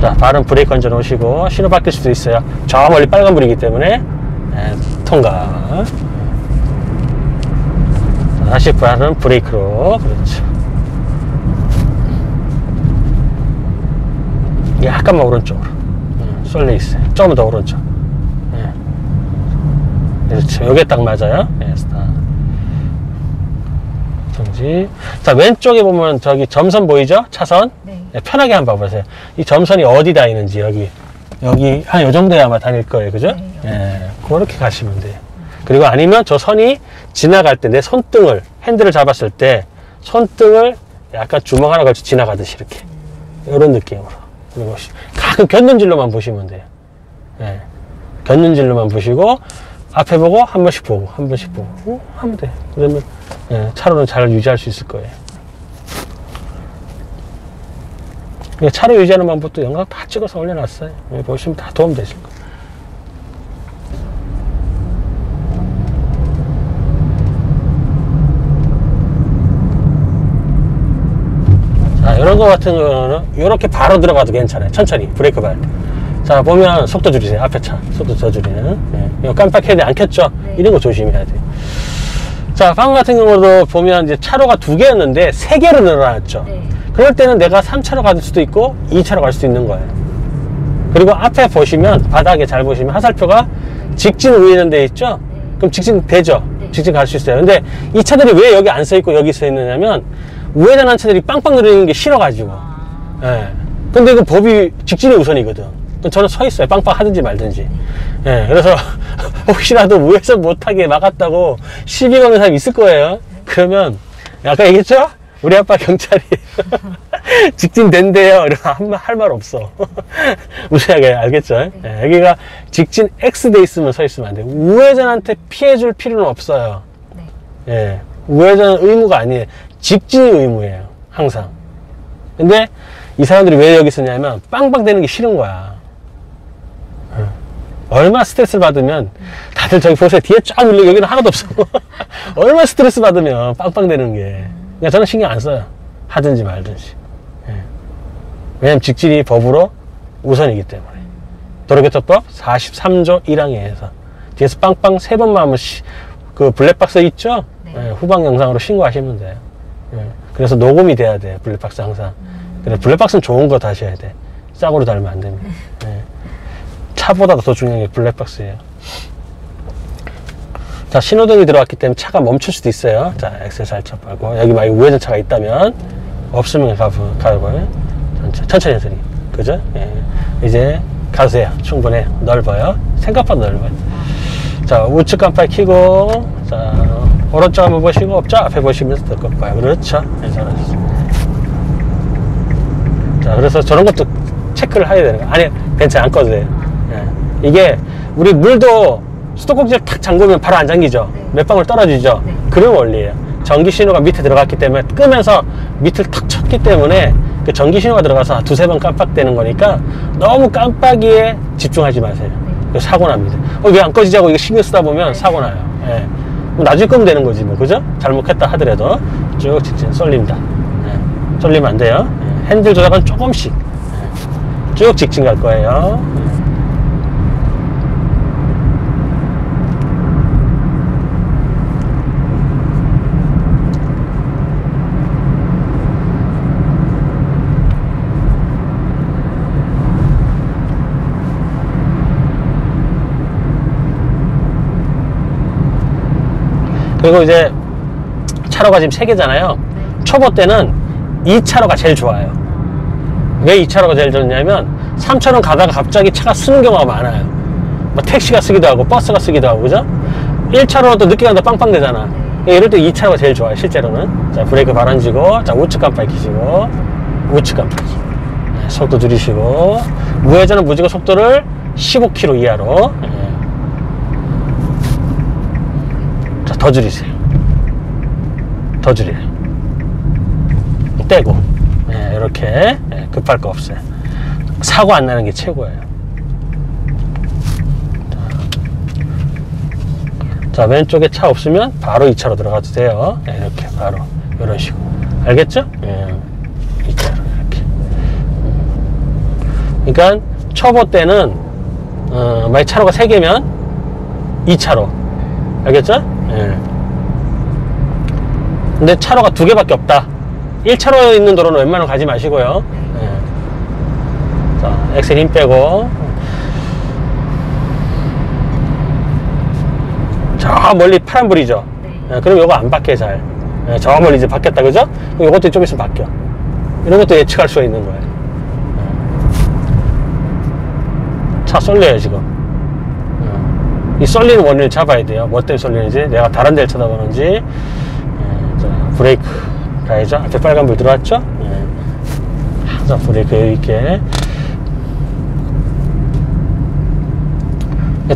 자, 발은 브레이크 얹어 놓으시고, 신호 바뀔 수도 있어요. 저 멀리 빨간불이기 때문에, 예, 통과. 자, 다시 발은 브레이크로. 그렇죠. 약간만 오른쪽으로. 음, 쏠려 있어요. 조금 더 오른쪽. 예. 그렇죠. 요게 딱 맞아요. 예, 스탑. 정지. 자, 왼쪽에 보면 저기 점선 보이죠? 차선. 네. 예, 편하게 한번 봐보세요. 이 점선이 어디 다니는지 여기. 여기 한 요 정도에 아마 다닐 거예요. 그죠? 네, 예. 그렇게 가시면 돼요. 그리고 아니면 저 선이 지나갈 때 내 손등을, 핸들을 잡았을 때 손등을 약간 주먹 하나 걸쳐 지나가듯이 이렇게. 이런 느낌으로. 그리고 시- 가끔 곁눈질로만 보시면 돼요. 예. 곁눈질로만 보시고 앞에 보고 한 번씩 보고 한 번씩 보고 어, 하면 돼요. 그러면 예, 차로는 잘 유지할 수 있을 거예요. 예, 차로 유지하는 방법도 영상 다 찍어서 올려놨어요. 예, 보시면 다 도움 되실 거예요. 자, 이런 거 같은 거는 이렇게 바로 들어가도 괜찮아요. 천천히 브레이크 밟. 자, 보면 속도 줄이세요. 앞에 차 속도 더 줄이는. 예, 이거 깜빡해야 돼. 안 켰죠? 네. 이런 거 조심해야 돼요. 자, 방금 같은 경우도 보면 이제 차로가 두 개였는데 세 개로 늘어났죠. 네. 그럴 때는 내가 3차로 갈 수도 있고 2차로 갈 수도 있는 거예요. 그리고 앞에 보시면 바닥에 잘 보시면 화살표가 직진 우회전 돼 있죠? 네. 그럼 직진 되죠? 네. 직진 갈 수 있어요. 근데 이 차들이 왜 여기 안써 있고 여기 써 있느냐면 우회전한 차들이 빵빵 느리는 게 싫어가지고. 아, 예. 근데 그 법이 직진이 우선이거든. 저는 서 있어요. 빵빵 하든지 말든지. 예. 그래서 <laughs> 혹시라도 우회전 못하게 막았다고 시비 거는 사람이 있을 거예요. 그러면 아까 얘기했죠? 우리 아빠 경찰이 <laughs> 직진 된대요. 이러면 할말 없어. <laughs> 무시하게 알겠죠? 예, 여기가 직진 X 돼 있으면 서 있으면 안 돼요. 우회전한테 피해 줄 필요는 없어요. 네. 예. 우회전은 의무가 아니에요. 직진이 의무예요. 항상. 근데 이 사람들이 왜 여기 있었냐면 빵빵 되는 게 싫은 거야. 어. 얼마 스트레스를 받으면 다들 저기 보세요. 뒤에 쫙 밀리고 여기는 하나도 없어. <laughs> 얼마 스트레스 받으면 빵빵 되는 게. 그러니까 저는 신경 안 써요. 하든지 말든지. 예. 왜냐면 직진이 법으로 우선이기 때문에. 도로교통법 43조 1항에서 뒤에서 빵빵 세 번만 하면 시- 그 블랙박스 있죠? 네. 예, 후방 영상으로 신고하시면 돼요. 예, 그래서 녹음이 돼야 돼 블랙박스 항상. 그래 블랙박스는 좋은 거 다셔야 돼. 싸구려 달면 안 됩니다. 예. 차보다 더 중요한 게 블랙박스예요. 자 신호등이 들어왔기 때문에 차가 멈출 수도 있어요. 자 엑셀 살짝 밟고 여기 만약 우회전 차가 있다면 없으면 가고 가고 천천히 천천히 천천히 그죠? 예. 이제 가세요. 충분해 넓어요. 생각보다 넓어요. 자 우측 깜빡이 켜고 자 오른쪽 한번 보시고 없죠? 앞에 보시면서 더 꺾어요. 그렇죠? 네, 잘하셨어요. 자 그래서 저런 것도 체크를 해야 되는 거예요. 아니 벤츠 안 꺼도 돼요. 예. 이게 우리 물도 수도꼭지를 탁 잠그면 바로 안 잠기죠. 네. 몇 방울 떨어지죠. 네. 그런 원리예요. 전기 신호가 밑에 들어갔기 때문에 끄면서 밑을 탁 쳤기 때문에 그 전기 신호가 들어가서 두세 번 깜빡되는 거니까 너무 깜빡이에 집중하지 마세요. 그래서 사고 납니다. 어, 왜 안 꺼지자고 이거 신경 쓰다 보면 사고 나요. 예. 뭐 나중에 끄면 되는 거지 뭐 그죠? 잘못했다 하더라도 쭉 직진 쏠립니다. 예. 쏠리면 안 돼요. 예. 핸들 조작은 조금씩 예. 쭉 직진 갈 거예요. 그리고 이제 차로가 지금 세 개잖아요. 네. 초보 때는 2차로가 제일 좋아요. 왜 2차로가 제일 좋냐면 3차로 가다가 갑자기 차가 쓰는 경우가 많아요. 뭐 택시가 쓰기도 하고 버스가 쓰기도 하고 그죠? 1차로는 또 늦게 간다 빵빵 되잖아. 이럴 때 2차로가 제일 좋아요. 실제로는. 자 브레이크 발언지고 자 우측 깜빡이 켜시고 우측 깜빡이 네, 속도 줄이시고 우회전은 무조건 속도를 15km 이하로 예. 자, 더 줄이세요. 더 줄여요. 떼고. 네, 이렇게. 네, 급할 거 없어요. 사고 안 나는 게 최고예요. 자, 자, 왼쪽에 차 없으면 바로 2차로 들어가도 돼요. 네, 이렇게 바로. 이런 식으로. 알겠죠? 예. 2차로 이렇게. 음. 그러니까 초보 때는, 어, 만약 차로가 3개면 2차로. 알겠죠? 예. 근데 차로가 두 개밖에 없다. 1차로에 있는 도로는 웬만하면 가지 마시고요. 예. 자, 엑셀 힘 빼고. 저 멀리 파란불이죠. 네. 예, 그럼 요거 안 바뀌어 잘. 예, 저 멀리 이제 바뀌었다 그죠? 요것도 좀 있으면 바뀌어. 이런 것도 예측할 수가 있는 거예요. 예. 차 쏠려요 지금. 예. 이 쏠리는 원인을 잡아야 돼요. 뭐 때문에 쏠리는지, 내가 다른 데를 쳐다보는지. 예, 자, 브레이크 가야죠. 앞에 빨간불 들어왔죠? 예. 브레이크 여유 있게.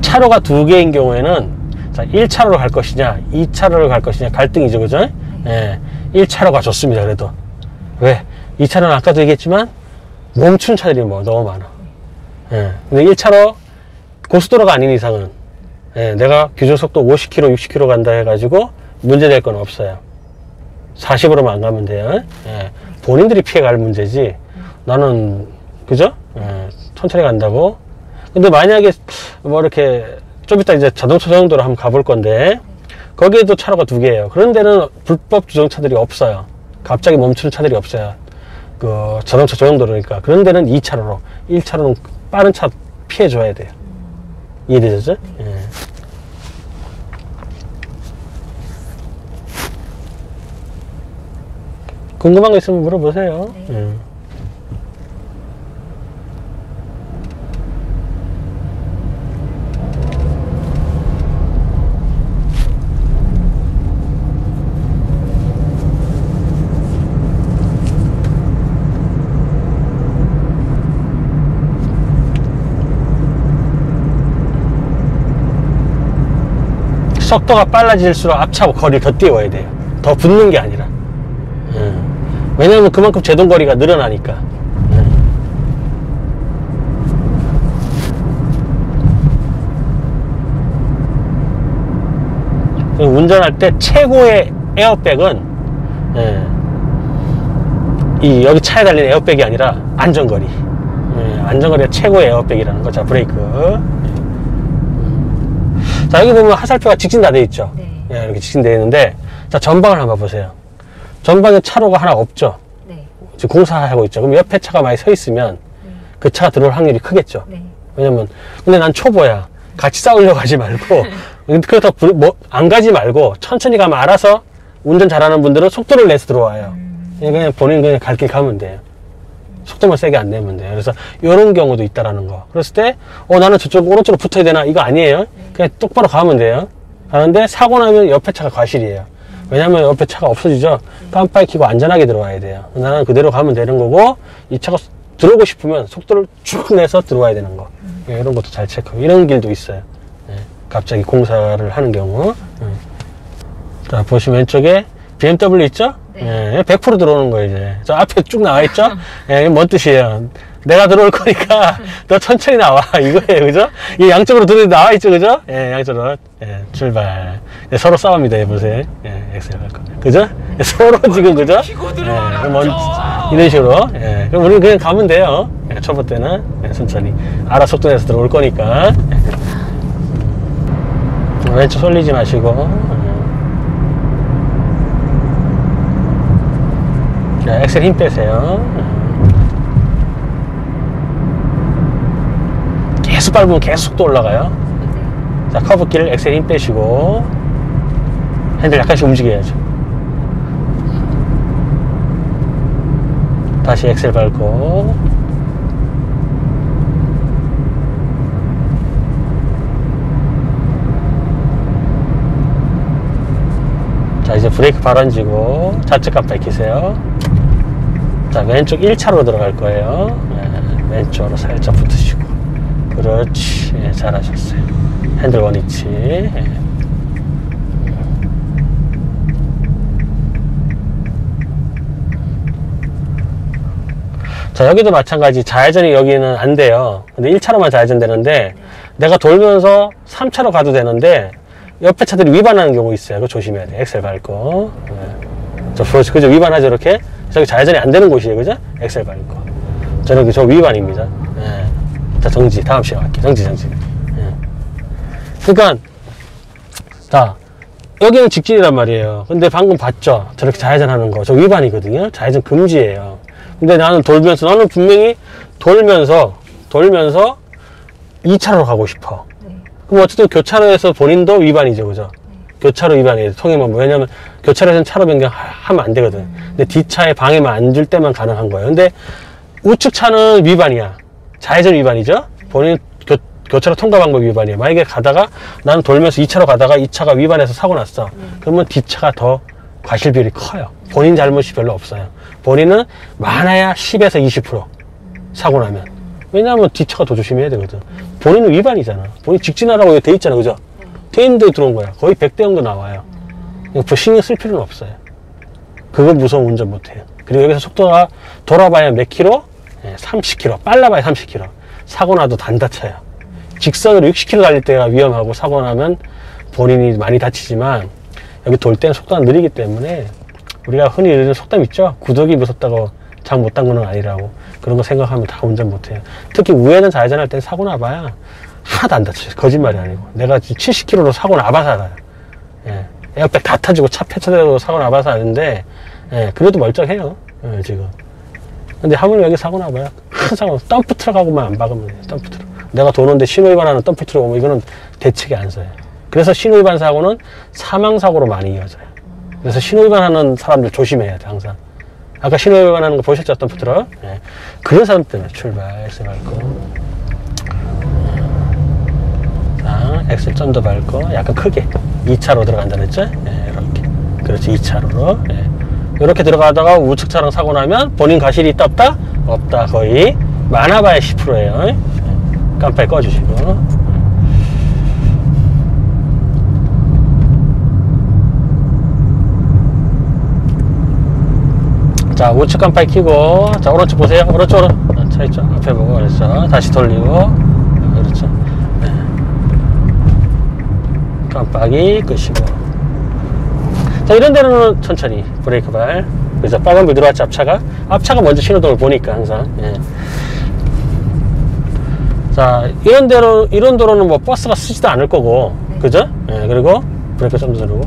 차로가 두 개인 경우에는 자, 1차로로 갈 것이냐, 2차로로 갈 것이냐 갈등이죠, 그죠? 예. 1차로가 좋습니다, 그래도. 왜? 2차로는 아까도 얘기했지만 멈춘 차들이 뭐 너무 많아. 예. 근데 1차로 고속도로가 아닌 이상은 예, 내가 규정 속도 50km, 60km 간다 해가지고 문제될 건 없어요. 40으로만 안 가면 돼요. 예. 본인들이 피해갈 문제지. 나는 그죠? 예, 천천히 간다고. 근데 만약에 뭐 이렇게 좀 이따 이제 자동차 정도로 한번 가볼 건데 거기에도 차로가 두 개예요. 그런 데는 불법 주정차들이 없어요. 갑자기 멈추는 차들이 없어요. 그 자동차 조형도로니까 그런 데는 2차로로 1차로는 빠른 차 피해줘야 돼요. 이해되죠? 예. 궁금한 거 있으면 물어보세요. 네. 예. 속도가 빨라질수록 앞차 거리를 더 띄워야 돼요. 더 붙는 게 아니라. 음. 왜냐하면 그만큼 제동거리가 늘어나니까. 음. 운전할 때 최고의 에어백은 예, 이 여기 차에 달린 에어백이 아니라 안전거리. 예, 안전거리가 최고의 에어백이라는 거. 자 브레이크. 자 여기 보면 화살표가 직진 다 돼 있죠. 네. 예, 이렇게 직진되어 있는데 자 전방을 한번 보세요. 전방에 차로가 하나 없죠. 네. 지금 공사하고 있죠. 그럼 옆에 차가 많이 서 있으면 네. 그 차가 들어올 확률이 크겠죠. 네. 왜냐면 근데 난 초보야. 같이 싸우려고 하지 말고 <laughs> 그렇다고 불- 뭐, 안 가지 말고 천천히 가면 알아서 운전 잘하는 분들은 속도를 내서 들어와요. 음. 그냥 본인 그냥 갈 길 가면 돼요. 속도만 세게 안 내면 돼요. 그래서 이런 경우도 있다라는 거. 그랬을 때, 어, 나는 저쪽 오른쪽으로 붙어야 되나? 이거 아니에요. 그냥 똑바로 가면 돼요. 가는데 사고 나면 옆에 차가 과실이에요. 왜냐면 옆에 차가 없어지죠. 깜빡이 켜고 안전하게 들어와야 돼요. 나는 그대로 가면 되는 거고, 이 차가 들어오고 싶으면 속도를 쭉 내서 들어와야 되는 거. 예, 이런 것도 잘 체크하고. 이런 길도 있어요. 예, 갑자기 공사를 하는 경우. 음. 자, 보시면 왼쪽에 BMW 있죠? 네. 예, 100% 들어오는 거예요, 이제. 저 앞에 쭉 나와 있죠? <laughs> 예, 뭔 뜻이에요? 내가 들어올 거니까 <laughs> 너 천천히 나와. <laughs> 이거예요, 그죠? 이 양쪽으로 들어 나와 있죠, 그죠? 예, 양쪽으로. 예, 출발. 예, 서로 싸웁니다, 여보세요. 예, 엑셀 할 거. 그죠? 예, 서로 지금, 그죠? 예, 뭔, 이런 식으로. 예, 그럼 우리는 그냥 가면 돼요. 예, 초보 때는. 예, 천천히. 알아 속도 내서 들어올 거니까. 예. 왼쪽 쏠리지 마시고. 예. 자, 엑셀 힘 빼세요. 계속 밟으면 계속 속도 올라가요. 자, 커브길 엑셀 힘 빼시고 핸들 약간씩 움직여야죠. 다시 엑셀 밟고 자, 이제 브레이크 발언지고 좌측 깜빡이 켜세요. 자, 왼쪽 1차로 들어갈 거예요. 네, 왼쪽으로 살짝 붙으시고. 그렇지. 예, 잘하셨어요. 핸들 원위치. 예. 자, 여기도 마찬가지. 좌회전이 여기는 안 돼요. 근데 1차로만 좌회전 되는데, 내가 돌면서 3차로 가도 되는데, 옆에 차들이 위반하는 경우 있어요. 그거 조심해야 돼. 엑셀 밟고. 예. 저, 그렇지. 그죠? 위반하죠, 이렇게? 저기 좌회전이 안 되는 곳이에요. 그죠? 엑셀 밟고. 저는 그, 저 위반입니다. 예. 자, 정지. 다음 시간 할게요. 정지, 정지. 예. 그러니까, 자, 여기는 직진이란 말이에요. 근데 방금 봤죠? 저렇게 좌회전 하는 거. 저 위반이거든요. 좌회전 금지예요. 근데 나는 돌면서, 나는 분명히 돌면서, 돌면서 2차로로 가고 싶어. 네. 그럼 어쨌든 교차로에서 본인도 위반이죠, 그죠? 교차로 위반이에요. 통행만 뭐. 왜냐면 교차로에서는 차로 변경하면 안 되거든. 근데 뒷차에 방해만 안 줄 때만 가능한 거예요. 근데 우측 차는 위반이야. 좌회전 위반이죠? 본인 교, 교차로 통과 방법 위반이에요. 만약에 가다가 나는 돌면서 2차로 가다가 이 차가 위반해서 사고 났어. 그러면 뒷차가 더 과실 비율이 커요. 본인 잘못이 별로 없어요. 본인은 많아야 10에서 20% 사고 나면. 왜냐하면 뒷차가 더 조심해야 되거든. 본인은 위반이잖아. 본인 직진하라고 돼 있잖아. 그죠? 돼 있는데 들어온 거야. 거의 100대 정도 나와요. 이거 신경 쓸 필요는 없어요. 그거 무서운 운전 못해요. 그리고 여기서 속도가 돌아봐야 몇 킬로? 예, 30킬로. 빨라봐야 30킬로. 사고 나도 안 다쳐요. 직선으로 60킬로 달릴 때가 위험하고 사고 나면 본인이 많이 다치지만 여기 돌 때는 속도가 느리기 때문에 우리가 흔히 이러는 속담 있죠? 구더기 무섭다고 장 못 담는 거는 아니라고. 그런 거 생각하면 다 운전 못해요. 특히 우회전 좌회전 할 때 사고 나봐야 하나도 안 다쳐요. 거짓말이 아니고. 내가 지금 70km로 사고 나봐 살아요. 예. 에어백 다 터지고 차 폐차되고 사고 나봐서 아는데, 예, 그래도 멀쩡해요. 예, 지금. 근데 하물며 여기 사고 나봐요. 큰 사고, 덤프 트럭하고만 안 박으면 돼요, 덤프 트럭. 내가 도는데 신호위반하는 덤프 트럭 오면 이거는 대책이 안 서요. 그래서 신호위반 사고는 사망사고로 많이 이어져요. 그래서 신호위반하는 사람들 조심해야 돼, 항상. 아까 신호위반하는 거 보셨죠, 덤프 트럭? 예. 그런 사람 때문에 출발, 밟고. 엑셀 좀 더 밟고, 약간 크게. 2차로 들어간다 그랬죠? 예, 이렇게. 그렇지, 2차로로. 예. 이렇게 들어가다가 우측 차랑 사고 나면 본인 과실이 있다, 없다? 없다, 거의. 많아봐야 10%예요. 깜빡이 꺼주시고. 자, 우측 깜빡이 켜고, 자, 오른쪽 보세요. 오른쪽으로. 아, 차 있죠? 앞에 보고, 그렇죠. 다시 돌리고, 아, 그렇죠. 네. 깜빡이 끄시고. 자, 이런 데는 천천히 브레이크 발. 그래서 빨간불 들어왔지, 앞차가. 앞차가 먼저 신호등을 보니까, 항상. 예. 자, 이런 데로, 이런 도로는 뭐 버스가 쓰지도 않을 거고, 그죠? 예, 그리고 브레이크 좀더 누르고.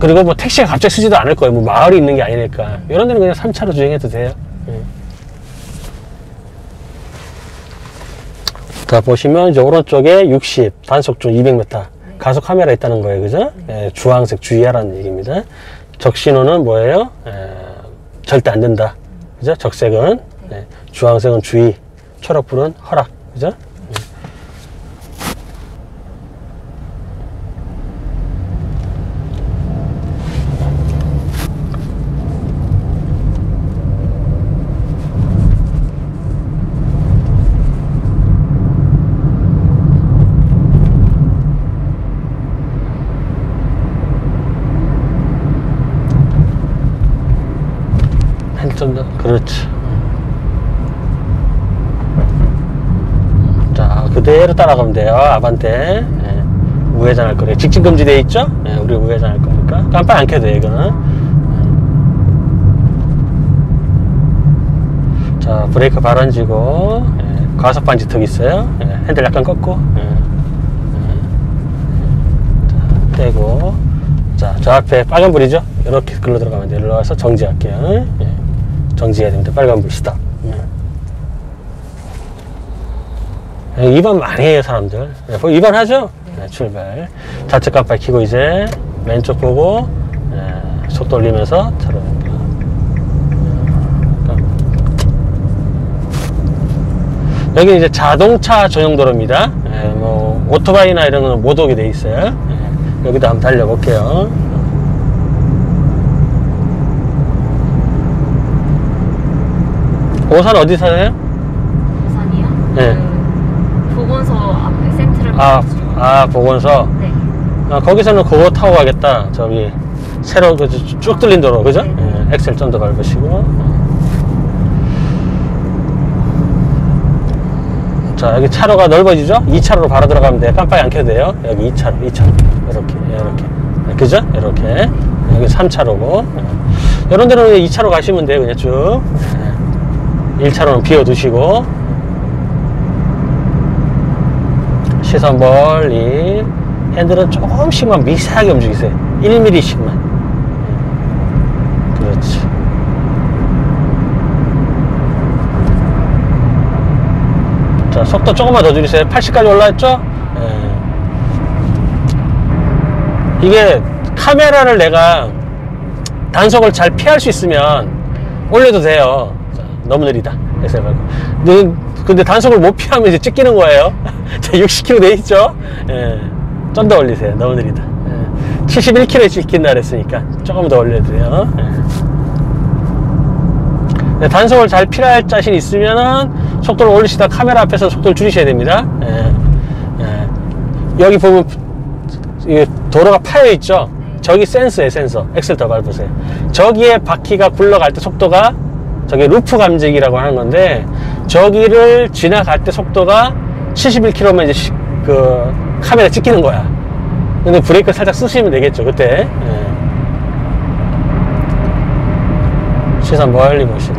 그리고 뭐 택시가 갑자기 쓰지도 않을 거예요. 뭐 마을이 있는 게 아니니까. 이런 데는 그냥 3차로 주행해도 돼요. 예. 자, 보시면 이제 오른쪽에 60, 단속 중 200m. 가속 카메라 있다는 거예요. 그죠? 예, 주황색 주의하라는 얘기입니다. 적신호는 뭐예요? 예, 절대 안 된다. 그죠? 적색은, 예, 주황색은 주의, 초록불은 허락. 그죠? 한좀 더, 그렇지. 자, 그대로 돼요. 아반떼. 예. 우회전할 거래요. 직진 금지되어 있죠? 예, 우리 우회전할 거니까. 깜빡 안 켜도 돼요, 이거는. 예. 자, 브레이크 발언지고, 예, 과속 반지 턱 있어요. 예, 핸들 약간 꺾고. 자, 떼고. 자, 저 앞에 빨간불이죠? 이렇게 글로 들어가면 돼요. 일로 와서 정지할게요. 예. 정지해야 됩니다. 빨간불 스탑. 예. 예, 위반 많이 해요, 사람들. 예, 뭐 위반하죠? 네, 출발. 좌측 깜빡 켜고 이제 왼쪽 보고, 예, 속도 올리면서 차로. 여기 이제 자동차 전용 도로입니다. 예, 뭐, 오토바이나 이런 거는 못 오게 돼 있어요. 예, 여기도 한번 달려볼게요. 오산 어디 사세요? 부산이요? 네. 그 보건소 앞에 센트럴 아. 아, 보건소. 네. 아, 거기서는 그거 타고 가겠다. 저기, 새로 그쭉 뚫린 도로, 그죠? 네. 예, 엑셀 좀 더 밟으시고. 자, 여기 차로가 넓어지죠? 2차로로 바로 들어가면 돼요. 깜빡이 안 켜도 돼요. 여기 2차로, 2차로. 이렇게, 이렇게. 네, 그죠? 이렇게. 여기 3차로고. 이런 데는 그냥 2차로 가시면 돼요. 그냥 쭉. 1차로는 비워두시고. 시선 멀리. 핸들은 조금씩만 미세하게 움직이세요. 1mm씩만. 그렇지. 자, 속도 조금만 더 줄이세요. 80까지 올라왔죠? 예. 이게 카메라를 내가 단속을 잘 피할 수 있으면 올려도 돼요. 자, 너무 느리다. 엑셀 밟고. 근데, 단속을 못 피하면 이제 찍히는 거예요. <laughs> 자, 60km 돼 있죠? 예. 좀 더 올리세요. 너무 느리다. 예. 71km에 찍힌다 그랬으니까 조금 더 올려도 돼요. 예. 네, 단속을 잘 피할 자신 있으면은 속도를 올리시다 카메라 앞에서 속도를 줄이셔야 됩니다. 예. 예. 여기 보면 이 도로가 파여 있죠. 저기 센서에 센서. 엑셀 더 밟으세요. 저기에 바퀴가 굴러갈 때 속도가 저게 루프 감지기라고 하는 건데 저기를 지나갈 때 속도가 71km면 이제 그 카메라 찍히는 거야. 근데 브레이크 살짝 쓰시면 되겠죠, 그때. 예. 시선 멀리 보시고.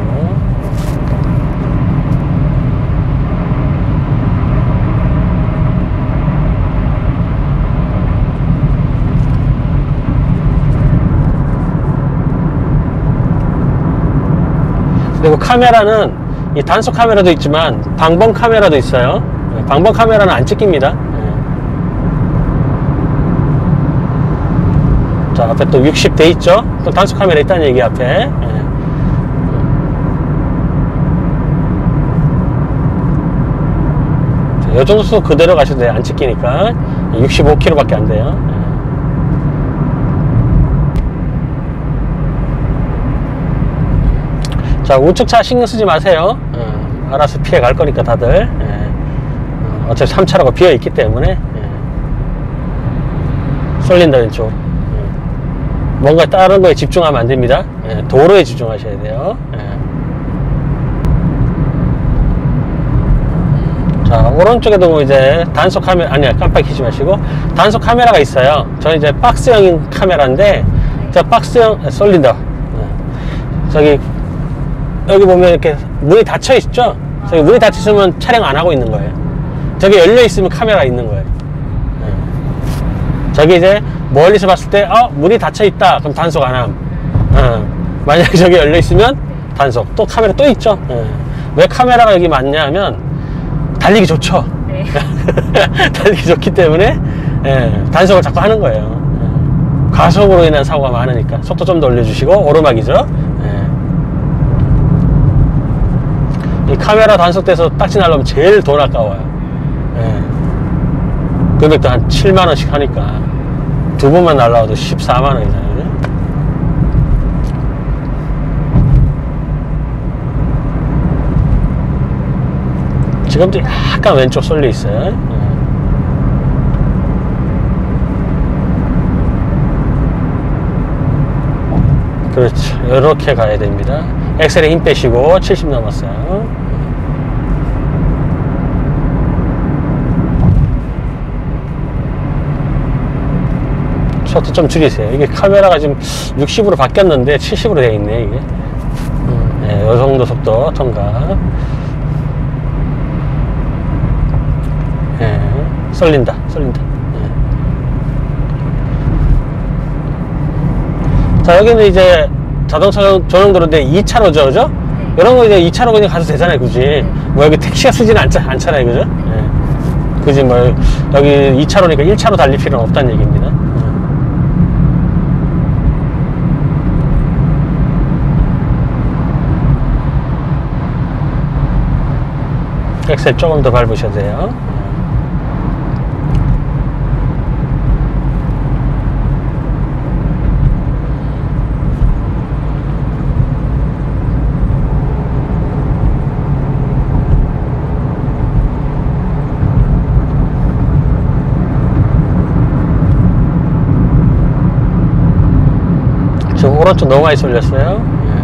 그리고 카메라는 이 단속 카메라도 있지만 방범 카메라도 있어요. 예, 방범 카메라는 안 찍힙니다. 예. 자, 앞에 또 60 돼 있죠? 또 단속 카메라 있다는 얘기 앞에. 예. 자, 요 정도 수 그대로 가셔도 돼요. 안 찍히니까. 65km 밖에 안 돼요. 예. 자, 우측차 신경 쓰지 마세요. 어, 알아서 피해 갈 거니까 다들. 예. 어, 어차피 3차로가 비어 있기 때문에. 예. 쏠린다, 왼쪽. 예. 뭔가 다른 거에 집중하면 안 됩니다. 예, 도로에 집중하셔야 돼요. 예. 자, 오른쪽에도 뭐 이제 단속 카메라, 아니야, 깜빡 켜지 마시고, 단속 카메라가 있어요. 저는 이제 박스형인 카메라인데, 저 박스형, 아, 쏠린다. 예. 저기, 여기 보면 이렇게 문이 닫혀 있죠? 저기 문이 닫혀 있으면 촬영 안 하고 있는 거예요. 저기 열려 있으면 카메라 있는 거예요. 예. 저기 이제 멀리서 봤을 때, 어, 문이 닫혀 있다. 그럼 단속 안 함. 어. 만약에 저기 열려 있으면 단속. 또 카메라 또 있죠? 예. 왜 카메라가 여기 많냐 하면, 달리기 좋죠? 네. <laughs> 달리기 좋기 때문에, 예, 단속을 자꾸 하는 거예요. 예. 과속으로 인한 사고가 많으니까. 속도 좀 더 올려주시고, 오르막이죠? 예. 이 카메라 단속돼서 딱지 날려면 제일 돈 아까워요. 예. 금액도 한 7만원씩 하니까. 두 번만 날라와도 14만원이잖아요. 지금도 약간 왼쪽 쏠려 있어요. 예. 그렇죠. 이렇게 가야 됩니다. 엑셀에 힘 빼시고 70 넘었어요. 속도 좀 줄이세요. 이게 카메라가 지금 60으로 바뀌었는데 70으로 되어 있네, 이게. 음, 네, 요 정도 속도 통과. 예, 쏠린다, 쏠린다. 예. 자, 여기는 이제 자동차 전용도로인데 2차로죠, 그죠? 네. 이런 거 이제 2차로 그냥 가도 되잖아요, 굳이. 뭐 여기 택시가 쓰지는 않잖아요, 그죠? 예. 굳이 뭐 여기 2차로니까 1차로 달릴 필요는 없다는 얘기입니다. 예. 엑셀 조금 더 밟으셔도 돼요. 지금 오른쪽 너무 많이 쏠렸어요. 예.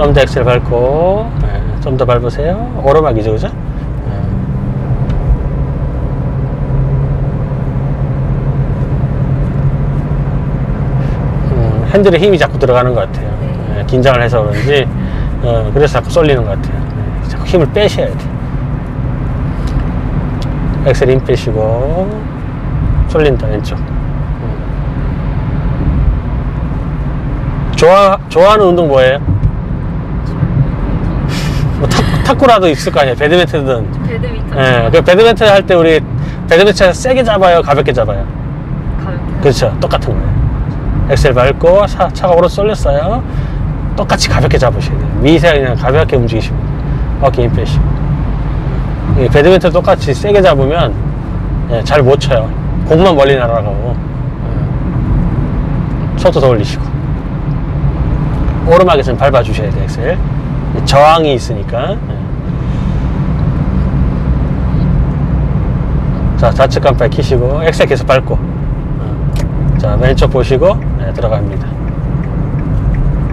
좀 더 엑셀 밟고 예, 좀더 밟으세요. 오르막이죠, 그죠? 예. 음, 핸들에 힘이 자꾸 들어가는 것 같아요. 네. 예, 긴장을 해서 그런지, 어, 그래서 자꾸 쏠리는 것 같아요. 예, 자꾸 힘을 빼셔야 돼요. 엑셀 힘 빼시고, 쏠린다, 왼쪽. 음. 좋아, 좋아하는 운동 뭐예요? 뭐 탁, 탁구라도 있을 거 아니에요. 배드민턴이든. 배드민턴. 예, 그 배드민턴 할 때 우리 배드민턴 세게 잡아요? 가볍게 잡아요? 가볍게. 그렇죠. 똑같은 거예요. 엑셀 밟고 차, 차가 오른쪽 쏠렸어요. 똑같이 가볍게 잡으셔야 돼요. 미세하게 그냥 가볍게 움직이시고 어깨 힘 빼시고 이 배드민턴 똑같이 세게 잡으면 예, 잘 못 쳐요. 공만 멀리 날아가고 예. 속도 더 올리시고 오르막에서는 밟아주셔야 돼요. 엑셀 저항이 있으니까 예. 자 좌측 깜빡 키시고 엑셀 계속 밟고. 어. 자 왼쪽 보시고 네, 들어갑니다.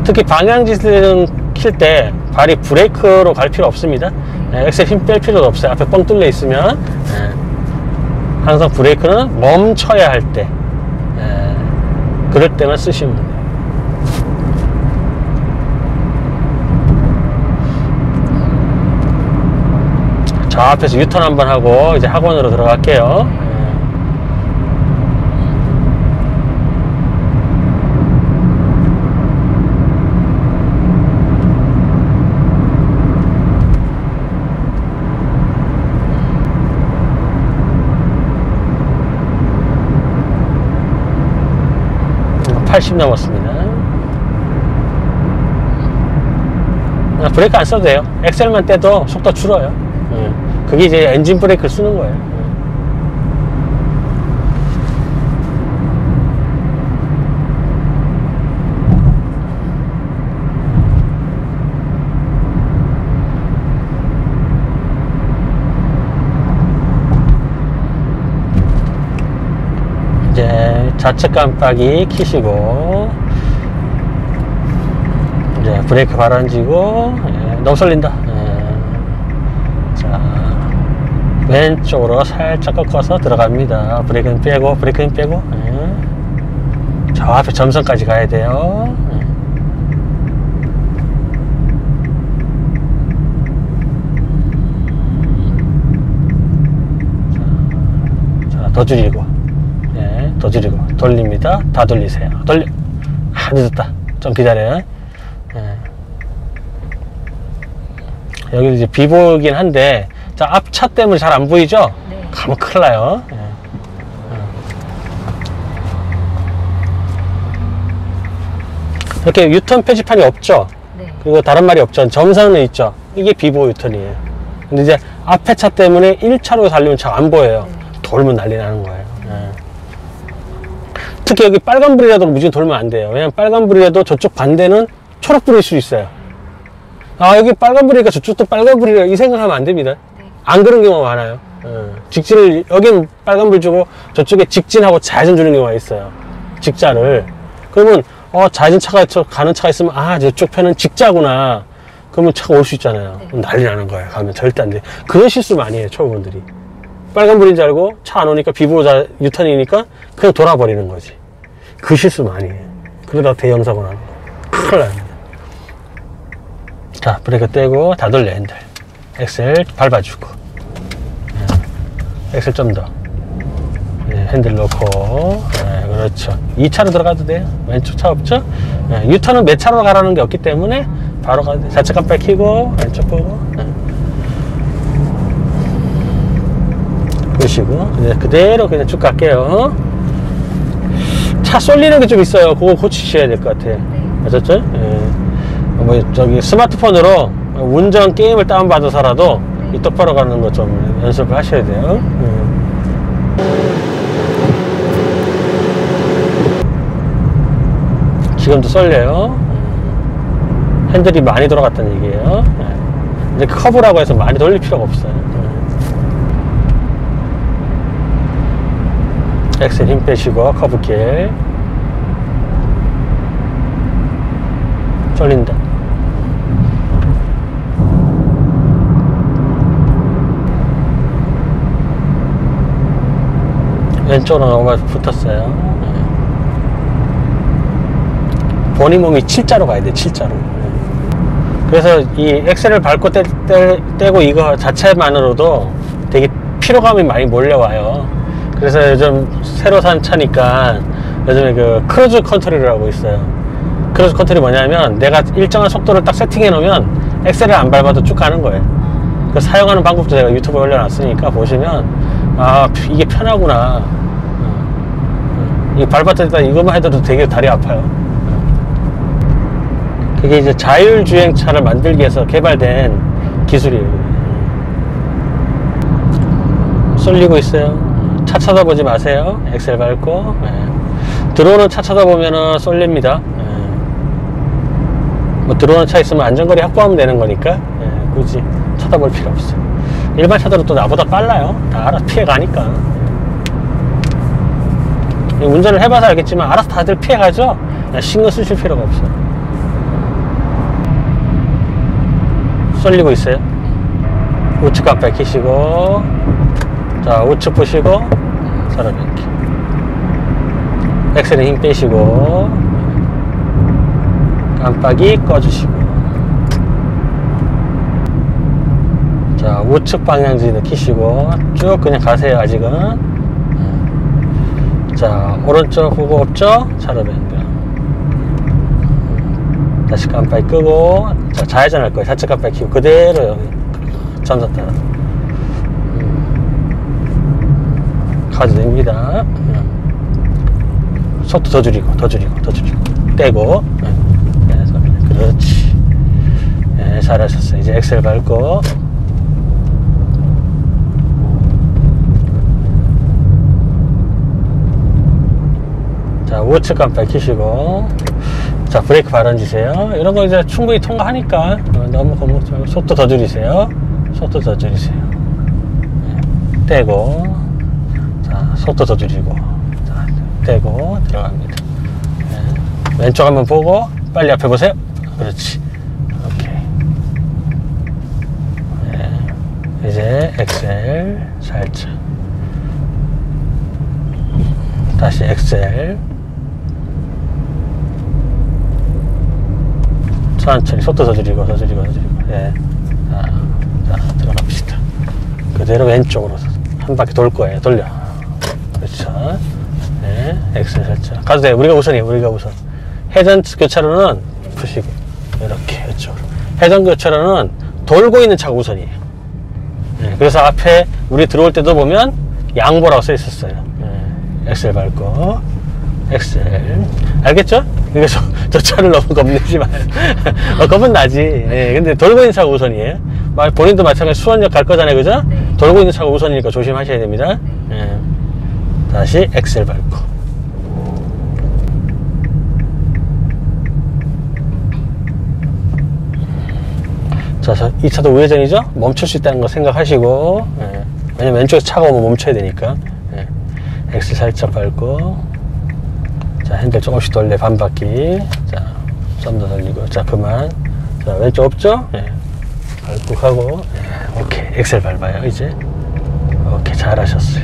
특히 방향지시는 킬때 발이 브레이크로 갈 필요 없습니다. 네, 엑셀 힘 뺄 필요도 없어요. 앞에 뻥 뚫려 있으면. 네. 항상 브레이크는 멈춰야 할 때. 그럴 때만 쓰시면 돼요 저 앞에서 유턴 한번 하고 이제 학원으로 들어갈게요. 예. 음, 80 넘었습니다. 아, 브레이크 안 써도 돼요. 엑셀만 떼도 속도 줄어요. 예. 그게 이제 엔진 브레이크를 쓰는 거예요. 예. 이제 좌측 깜빡이 키시고 이제 브레이크 발안지고 예, 쏠린다 예. 자 왼쪽으로 살짝 꺾어서 들어갑니다. 브레이크는 빼고 브레이크는 빼고. 예. 저 앞에 점선까지 가야 돼요. 예. 더 줄이고. 예, 더 줄이고. 돌립니다. 다 돌리세요. 돌려 아 늦었다. 좀 기다려요. 예. 여기 이제 비보긴 한데 자 앞차 때문에 잘 안 보이죠? 네. 가면 큰일 나요 예. 예. 이렇게 유턴 표지판이 없죠? 네. 그리고 다른 말이 없죠. 점선은 있죠. 이게 비보 유턴이에요. 근데 이제 앞에 차 때문에 1차로 달리면 잘 안 보여요. 네. 돌면 난리 나는 거예요. 예. 특히 여기 빨간불이라도 무조건 돌면 안 돼요. 왜냐면 빨간불이라도 저쪽 반대는 초록불일 수 있어요. 아, 여기 빨간불이니까 저쪽도 빨간불이라 이 생각하면 안 됩니다. 네. 안 그런 경우가 많아요. 예. 직진을, 여긴 빨간불 주고 저쪽에 직진하고 좌회전 주는 경우가 있어요. 직자를. 그러면, 어, 좌회전 차가 저 가는 차가 있으면, 아, 저쪽 편은 직자구나. 그러면 차가 올 수 있잖아요. 네. 난리 나는 거예요. 가면 절대 안 돼. 그런 실수 많이 해요, 초보분들이. 빨간불인 줄 알고 차 안 오니까 비보자 유턴이니까 그냥 돌아버리는 거지. 그 실수 많이 해요. 그러다 대형 사고 나는 거. 큰일 납니다. 자, 브레이크 떼고 다 돌려, 핸들. 엑셀 밟아주고. 예, 엑셀 좀 더. 예, 핸들 놓고. 예, 그렇죠. 2차로 들어가도 돼요. 왼쪽 차 없죠? 예, 유턴은 몇 차로 가라는 게 없기 때문에 바로 가도 돼요. 좌측 깜빡 켜고, 왼쪽 보고. 예. 보시고, 그냥 그대로 그냥 쭉 갈게요. 차 쏠리는 게 좀 있어요. 그거 고치셔야 될 것 같아요. 네. 아셨죠? 예. 뭐 저기 스마트폰으로 운전 게임을 다운받아서라도 이 똑바로 가는 거 좀 연습을 하셔야 돼요. 예. 지금도 쏠려요. 핸들이 많이 돌아갔다는 얘기예요. 예. 근데 커브라고 해서 많이 돌릴 필요가 없어요. 예. 엑셀 힘 빼시고 커브길 쫄린다. 왼쪽으로 많이 붙었어요. 네. 본인 몸이 7자로 가야 돼, 7자로. 그래서 이 엑셀을 밟고 떼, 떼, 떼고 이거 자체만으로도 되게 피로감이 많이 몰려와요. 그래서 요즘 새로 산 차니까 요즘에 그 cruise control이라고 있어요. cruise control이 뭐냐면 내가 일정한 속도를 딱 세팅해 놓으면 엑셀을 안 밟아도 쭉 가는 거예요. 그 사용하는 방법도 제가 유튜브에 올려놨으니까 보시면 아 이게 편하구나. 어. 이 밟았다 이것만 해도 되게 다리 아파요. 그게 이제 자율주행차를 만들기 위해서 개발된 기술이에요. 쏠리고 있어요. 차 쳐다보지 마세요. 엑셀 밟고. 예. 들어오는 차 쳐다보면은 쏠립니다. 예. 뭐 들어오는 차 있으면 안전거리 확보하면 되는 거니까 예, 굳이 쳐다볼 필요 없어요. 일반 차들은 또 나보다 빨라요. 다 알아서 피해가니까. 예. 운전을 해봐서 알겠지만 알아서 다들 피해가죠. 신경 쓰실 필요가 없어요. 쏠리고 있어요. 우측 깜빡 켜시고 자 우측 보시고 서로 이렇게 엑셀에 힘 빼시고 깜빡이 꺼주시고 자 우측 방향지도 키시고 쭉 그냥 가세요 아직은 음. 자 오른쪽 보고 없죠? 차로 변경 다시 깜빡이 끄고 자 좌회전 할 거예요 좌측 깜빡이 켜고 그대로 여기 점선 따라 음. 가도 됩니다 음. 속도 더 줄이고 더 줄이고 더 줄이고 떼고 음. 그래서 그렇지 네, 잘하셨어요 이제 엑셀 밟고 자 우측 깜빡이 켜시고. 자 브레이크 발언 주세요. 이런 거 이제 충분히 통과하니까 어, 너무 겁먹지 말고 속도 더 줄이세요. 속도 더 줄이세요. 네, 떼고. 자 속도 더 줄이고. 자, 떼고 들어갑니다. 네, 왼쪽 한번 보고 빨리 앞에 보세요. 그렇지. 오케이. 네, 이제 엑셀 살짝. 다시 엑셀 천천히 속도 더 줄이고 더 줄이고 더 줄이고. 예. 자, 자 들어갑시다. 그대로 왼쪽으로 한 바퀴 돌 거예요. 돌려. 그렇죠? 네, 엑셀 살짝 가도 돼요. 우리가 우선이에요. 우리가 우선. 회전 교차로는 푸시고 이렇게 이쪽으로. 회전 교차로는 돌고 있는 차가 우선이에요. 예, 그래서 앞에 우리 들어올 때도 보면 양보라고 써 있었어요. 예, 엑셀 밟고 엑셀. 알겠죠? 그러니까 저, 저 차를 너무 겁내지 마요 어, 겁은 나지 예, 근데 돌고 있는 차가 우선이에요 마- 본인도 마찬가지 수원역 갈 거잖아요 그죠? 네. 돌고 있는 차가 우선이니까 조심하셔야 됩니다 예. 다시 엑셀 밟고 자, 저, 이 차도 우회전이죠? 멈출 수 있다는 거 생각하시고, 예. 왜냐면 왼쪽에 차가 오면 멈춰야 되니까. 예. 엑셀 살짝 밟고, 자, 핸들 조금씩 돌려, 반 바퀴. 자, 좀더 돌리고, 자, 그만. 자, 왼쪽 없죠? 예. 가고, 예. 오케이. 엑셀 밟아요, 이제. 오케이, 잘하셨어요.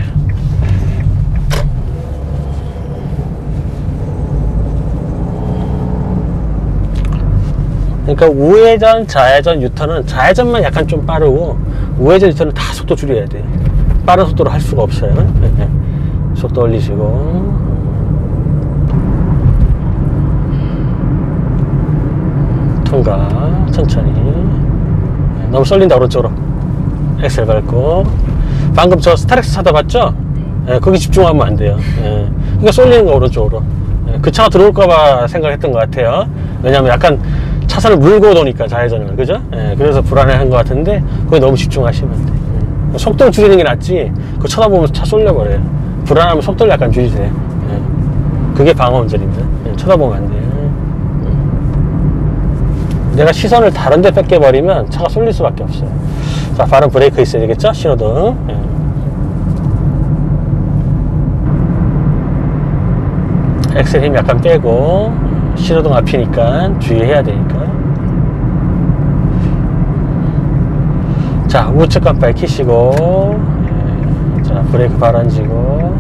그러니까 우회전, 좌회전, 유턴은 좌회전만 약간 좀 빠르고 우회전, 유턴은 다 속도 줄여야 돼. 빠른 속도로 할 수가 없어요. 네, 네. 속도 올리시고 통과 천천히 네, 너무 쏠린다 오른쪽으로 엑셀 밟고 방금 저 스타렉스 차다 봤죠? 예, 거기 집중하면 안 돼요. 예. 그러니까 쏠리는 거 오른쪽으로. 예, 그 차가 들어올까봐 생각했던 것 같아요. 왜냐면 약간 차선을 물고 도니까 좌회전을 그죠? 예, 그래서 불안해한 것 같은데 거기 너무 집중하시면 돼. 예. 속도를 줄이는 게 낫지. 그 쳐다보면 차 쏠려버려요. 불안하면 속도를 약간 줄이세요. 예. 그게 방어 운전입니다. 예, 쳐다보면 안 돼요. 음. 내가 시선을 다른 데 뺏겨버리면 차가 쏠릴 수밖에 없어요. 자, 발은 브레이크 있어야 되겠죠? 신호등. 예. 엑셀 힘 약간 빼고 신호등 앞이니까 주의해야 되니까 자 우측 깜빡이 키시고 예, 자 브레이크 발안지고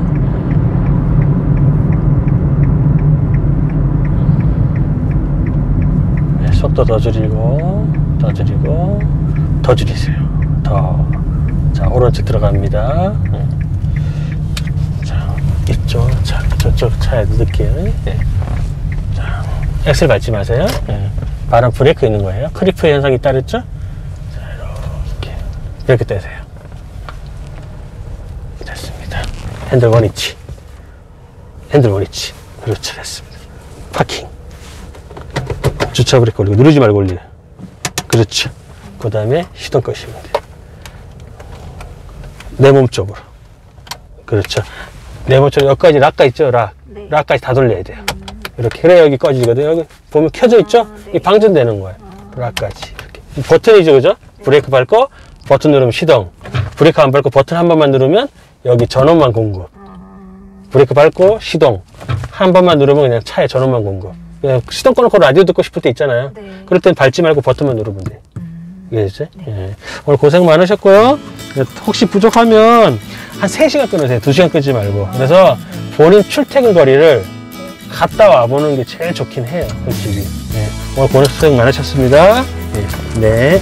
예, 속도 더 줄이고 더 줄이고 더 줄이세요 더 자 오른쪽 들어갑니다 예. 자, 이쪽 차, 저쪽 차 사이에 넣을게요. 예. 자, 엑셀 밟지 마세요. 예. 발은 브레이크에 있는 거예요. creep 현상이 따르죠? 자, 이렇게. 이렇게 떼세요. 됐습니다. 핸들 원위치. 핸들 원위치. 그렇죠. 됐습니다. 파킹. 주차 브레이크 올리고 누르지 말고 올려요. 그렇죠. 그 다음에 시동 끄시면 돼요. 내 몸 쪽으로. 그렇죠. 네 번째 여기까지 lock가 있죠? lock. 네. lock까지 다 돌려야 돼요. 이렇게. 그래 여기 꺼지거든요 여기 보면 켜져 있죠? 아, 네. 이 방전되는 거예요. lock까지. 이렇게. 이 버튼이죠 그죠? 브레이크 밟고 버튼 누르면 시동. 브레이크 안 밟고 버튼 한 번만 누르면 여기 전원만 공급. 브레이크 밟고 시동. 한 번만 누르면 그냥 차에 전원만 공급 시동 꺼놓고 라디오 듣고 싶을 때 있잖아요 네. 그럴 땐 밟지 말고 버튼만 누르면 돼요 이해됐죠? 예. 오늘 고생 많으셨고요. 혹시 부족하면 한 3시간 끊으세요. 2시간 끊지 말고. 그래서 본인 출퇴근 거리를 갔다 와보는 게 제일 좋긴 해요. 솔직히. 예. 오늘 고생 많으셨습니다. 예. 네.